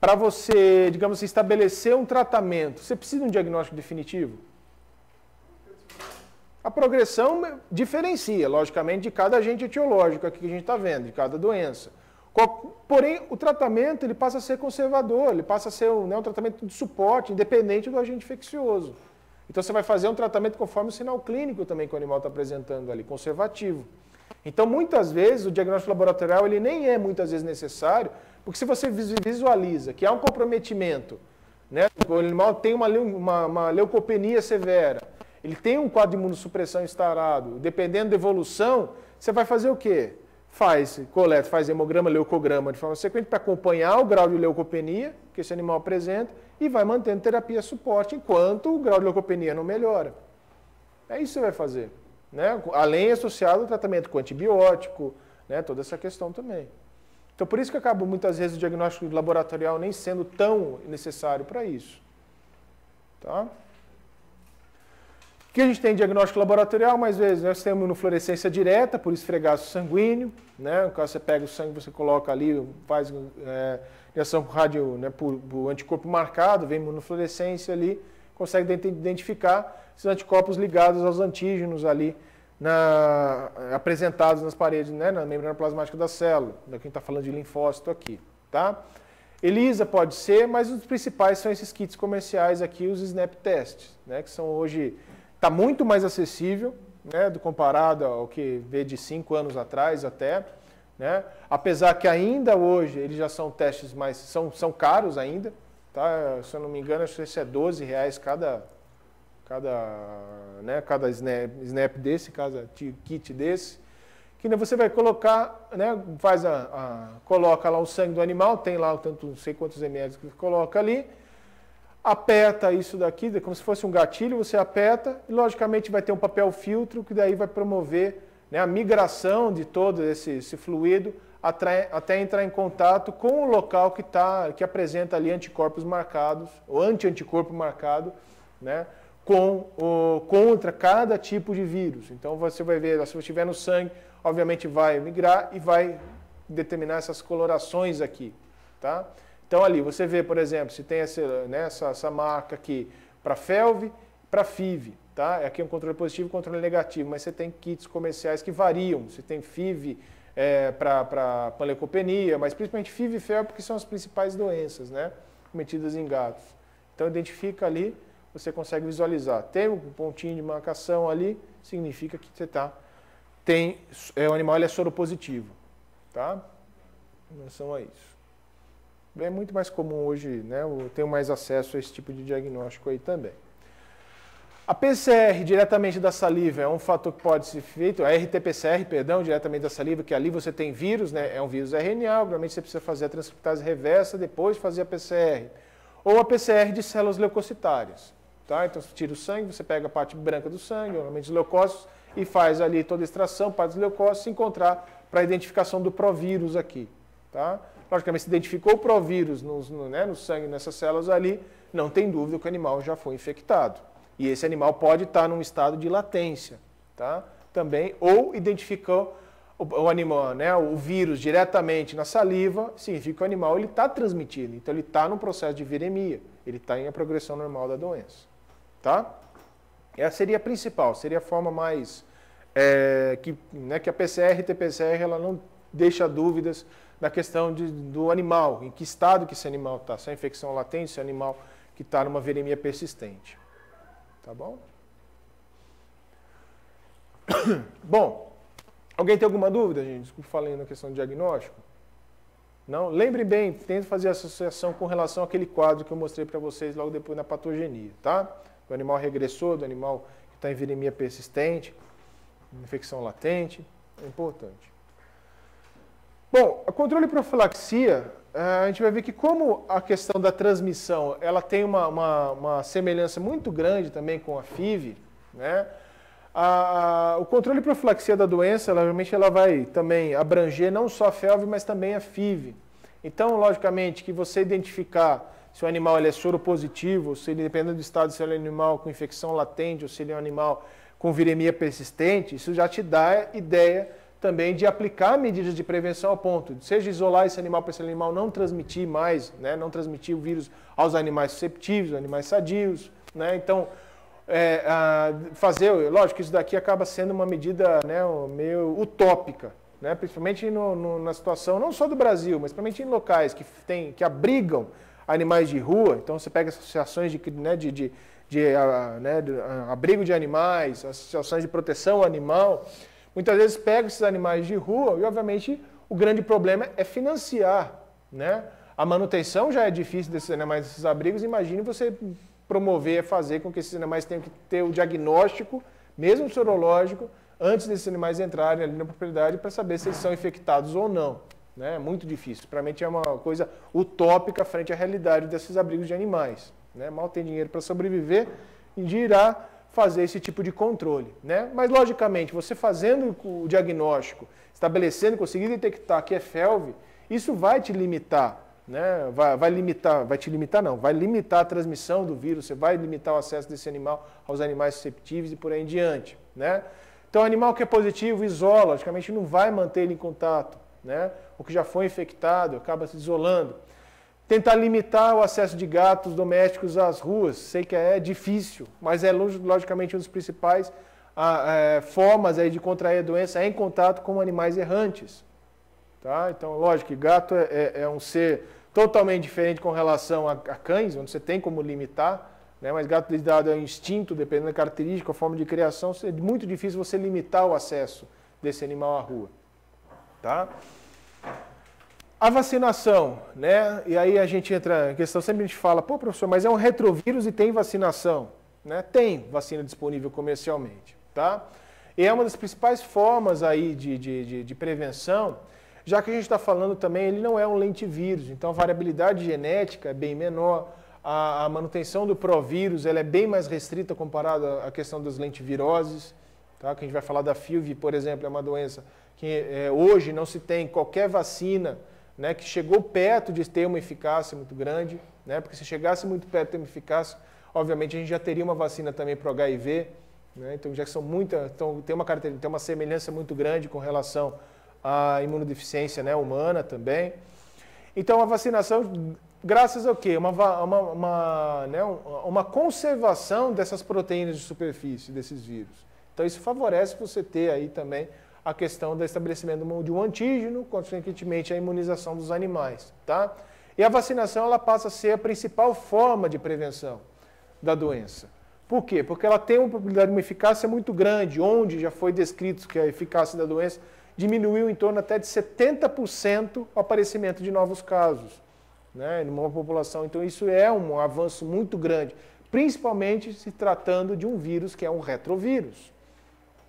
Speaker 1: para você, digamos assim, estabelecer um tratamento, você precisa de um diagnóstico definitivo? A progressão diferencia, logicamente, de cada agente etiológico aqui que a gente está vendo, de cada doença. Porém, o tratamento ele passa a ser conservador, ele passa a ser um, né, um tratamento de suporte, independente do agente infeccioso. Então você vai fazer um tratamento conforme o sinal clínico também que o animal está apresentando ali, conservativo. Então, muitas vezes, o diagnóstico laboratorial ele nem é muitas vezes necessário, porque se você visualiza que há um comprometimento, né, o animal tem uma, uma, uma leucopenia severa, ele tem um quadro de imunossupressão instaurado, dependendo da evolução, você vai fazer o quê? Faz coleta, faz hemograma, leucograma de forma sequente para acompanhar o grau de leucopenia que esse animal apresenta e vai mantendo terapia suporte enquanto o grau de leucopenia não melhora. É isso que você vai fazer né? além associado ao tratamento com antibiótico, né? toda essa questão também. Então, por isso que acaba muitas vezes o diagnóstico laboratorial nem sendo tão necessário para isso. Tá? que a gente tem diagnóstico laboratorial, mais vezes nós temos imunofluorescência direta, por esfregaço sanguíneo, né? No caso você pega o sangue, você coloca ali, faz é, reação com rádio, né, por, por anticorpo marcado, vem imunofluorescência ali, consegue identificar esses anticorpos ligados aos antígenos ali na, apresentados nas paredes, né, na membrana plasmática da célula. Daqui a gente está falando de linfócito aqui, tá? ELISA pode ser, mas os principais são esses kits comerciais aqui, os SNAP tests, né, que são hoje, está muito mais acessível, né, do comparado ao que veio de cinco anos atrás até, né, apesar que ainda hoje eles já são testes mais, são, são caros ainda, tá, se eu não me engano, acho que esse é 12 reais cada, cada, né, cada snap, snap desse, cada kit desse, que você vai colocar, né, faz a, a, coloca lá o sangue do animal, tem lá tanto não sei quantos ml que coloca ali, aperta isso daqui, como se fosse um gatilho, você aperta e logicamente vai ter um papel filtro que daí vai promover né, a migração de todo esse, esse fluido até, entrar em contato com o local que, tá, que apresenta ali anticorpos marcados, ou anti-anticorpo marcado, né, com o, contra cada tipo de vírus. Então você vai ver, se você estiver no sangue, obviamente vai migrar e vai determinar essas colorações aqui. Tá? Então ali você vê, por exemplo, se tem essa, né, essa, essa marca aqui para FeLV, para FIV. Tá? Aqui é um controle positivo e controle negativo, mas você tem kits comerciais que variam. Você tem FIV é, para panleucopenia, mas principalmente FIV e FeLV porque são as principais doenças né, cometidas em gatos. Então identifica ali, você consegue visualizar. Tem um pontinho de marcação ali, significa que você está tem, é, o animal ele é soropositivo. Tá? Em relação a isso. É muito mais comum hoje, né? Eu tenho mais acesso a esse tipo de diagnóstico aí também. A PCR diretamente da saliva é um fator que pode ser feito, a RT-PCR, perdão, diretamente da saliva, que ali você tem vírus, né? É um vírus RNA, obviamente você precisa fazer a transcriptase reversa, depois fazer a PCR. Ou a PCR de células leucocitárias, tá? Então você tira o sangue, você pega a parte branca do sangue, normalmente os leucócitos, e faz ali toda a extração, parte dos leucócitos, se encontrar para a identificação do provírus aqui, tá? Logicamente, se identificou o provírus no, no, né, no sangue, nessas células ali, não tem dúvida que o animal já foi infectado. E esse animal pode estar num estado de latência, tá? Também, ou identificou o, o animal, né, o vírus diretamente na saliva, significa que o animal ele está transmitindo. Então ele está no processo de viremia, ele está em a progressão normal da doença, tá? Essa seria a principal, seria a forma mais é, que, né, que a PCR e TPCR ela não deixa dúvidas na questão de, do animal, em que estado que esse animal está, se é infecção latente, se é animal que está numa viremia persistente. Tá bom? Bom, alguém tem alguma dúvida, gente? Desculpa falando na questão de diagnóstico. Não? Lembre bem, tente fazer associação com relação àquele quadro que eu mostrei para vocês logo depois na patogenia, tá? Do animal regressor, do animal que está em viremia persistente, infecção latente, é importante. Bom, a controle profilaxia, eh, a gente vai ver que como a questão da transmissão, ela tem uma, uma, uma semelhança muito grande também com a FIV, né? A, a, o controle profilaxia da doença, ela, realmente ela vai também abranger não só a FeLV, mas também a FIV. Então, logicamente, que você identificar se o animal ele é soropositivo, se ele, dependendo do estado, se ele é um animal com infecção latente ou se ele é um animal com viremia persistente, isso já te dá ideia também de aplicar medidas de prevenção ao ponto de, seja isolar esse animal para esse animal não transmitir mais, né, não transmitir o vírus aos animais susceptíveis, animais sadios. Né? Então, é, fazer, lógico, isso daqui acaba sendo uma medida né, meio utópica, né? principalmente no, no, na situação não só do Brasil, mas principalmente em locais que, tem, que abrigam animais de rua. Então, você pega associações de, né, de, de, de, né, de abrigo de animais, associações de proteção animal. Muitas vezes pegam esses animais de rua e, obviamente, o grande problema é financiar. Né? A manutenção já é difícil desses animais, desses abrigos. Imagine você promover, fazer com que esses animais tenham que ter o diagnóstico, mesmo sorológico, antes desses animais entrarem ali na propriedade para saber se eles são infectados ou não. Né? É muito difícil. Realmente é uma coisa utópica frente à realidade desses abrigos de animais. Né? Mal tem dinheiro para sobreviver dirá fazer esse tipo de controle. Né? Mas, logicamente, você fazendo o diagnóstico, estabelecendo, conseguindo detectar que é FeLV, isso vai te limitar, né? vai, vai limitar, vai te limitar não, vai limitar a transmissão do vírus, você vai limitar o acesso desse animal aos animais susceptíveis e por aí em diante. Né? Então, animal que é positivo isola, logicamente não vai manter ele em contato. Né? O que já foi infectado acaba se isolando. Tentar limitar o acesso de gatos domésticos às ruas, sei que é difícil, mas é logicamente uma das principais é, formas aí de contrair a doença é em contato com animais errantes. Tá? Então, lógico que gato é, é, é um ser totalmente diferente com relação a, a, cães, onde você tem como limitar, né? mas gato dado é um instinto, dependendo da característica, a forma de criação, é muito difícil você limitar o acesso desse animal à rua. Tá? A vacinação, né? E aí a gente entra em questão, sempre a gente fala, pô, professor, mas é um retrovírus e tem vacinação. Né? Tem vacina disponível comercialmente, tá? E é uma das principais formas aí de, de, de, de prevenção, já que a gente está falando também, ele não é um lentivírus, então a variabilidade genética é bem menor, a, a manutenção do provírus ela é bem mais restrita comparada à questão das lentiviroses, tá? que a gente vai falar da FIV, por exemplo, é uma doença que é, hoje não se tem qualquer vacina né, que chegou perto de ter uma eficácia muito grande, né, porque se chegasse muito perto de ter uma eficácia, obviamente a gente já teria uma vacina também para o HIV, né, então já são muita, então tem uma característica, tem uma semelhança muito grande com relação à imunodeficiência né, humana também. Então a vacinação, graças ao quê? Uma, uma, uma, né, uma conservação dessas proteínas de superfície desses vírus. Então isso favorece você ter aí também a questão do estabelecimento de um antígeno, consequentemente a imunização dos animais. Tá? E a vacinação ela passa a ser a principal forma de prevenção da doença. Por quê? Porque ela tem uma probabilidade de uma eficácia muito grande, onde já foi descrito que a eficácia da doença diminuiu em torno até de 70% o aparecimento de novos casos né, numa população. Então isso é um avanço muito grande, principalmente se tratando de um vírus que é um retrovírus.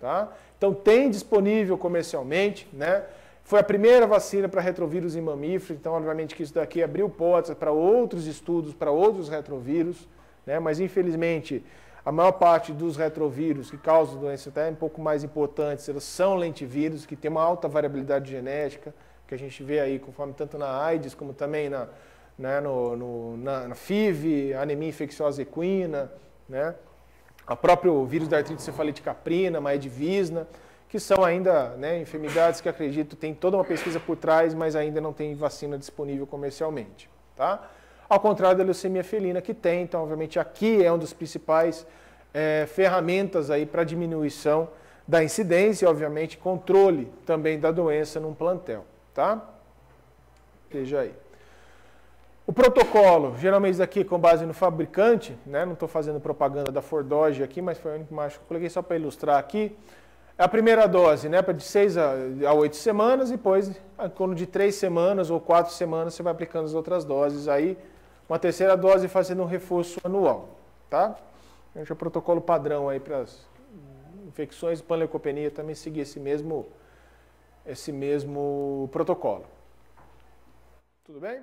Speaker 1: Tá? Então tem disponível comercialmente, né? Foi a primeira vacina para retrovírus em mamíferos, então obviamente que isso daqui abriu portas para outros estudos, para outros retrovírus, né? Mas infelizmente a maior parte dos retrovírus que causam doenças até um pouco mais importantes, elas são lentivírus, que tem uma alta variabilidade genética, que a gente vê aí conforme tanto na AIDS como também na, né, no, no na, na FIV, anemia infecciosa equina, né? O próprio vírus da artrite cefalite caprina, maedivizna, que são ainda né, enfermidades que acredito tem toda uma pesquisa por trás, mas ainda não tem vacina disponível comercialmente. Tá? Ao contrário da leucemia felina, que tem, então, obviamente, aqui é um dos principais é, ferramentas aí para diminuição da incidência e, obviamente, controle também da doença num plantel. Tá? Veja aí. O protocolo, geralmente isso aqui com base no fabricante, né? não estou fazendo propaganda da Fordoge aqui, mas foi o único macho que eu coloquei só para ilustrar aqui. É a primeira dose, né, para de 6 a 8 semanas, e depois, quando de 3 semanas ou 4 semanas, você vai aplicando as outras doses. Aí, uma terceira dose fazendo um reforço anual, tá? Esse é o protocolo padrão aí para as infecções panleucopenia também seguir esse mesmo, esse mesmo protocolo. Tudo bem?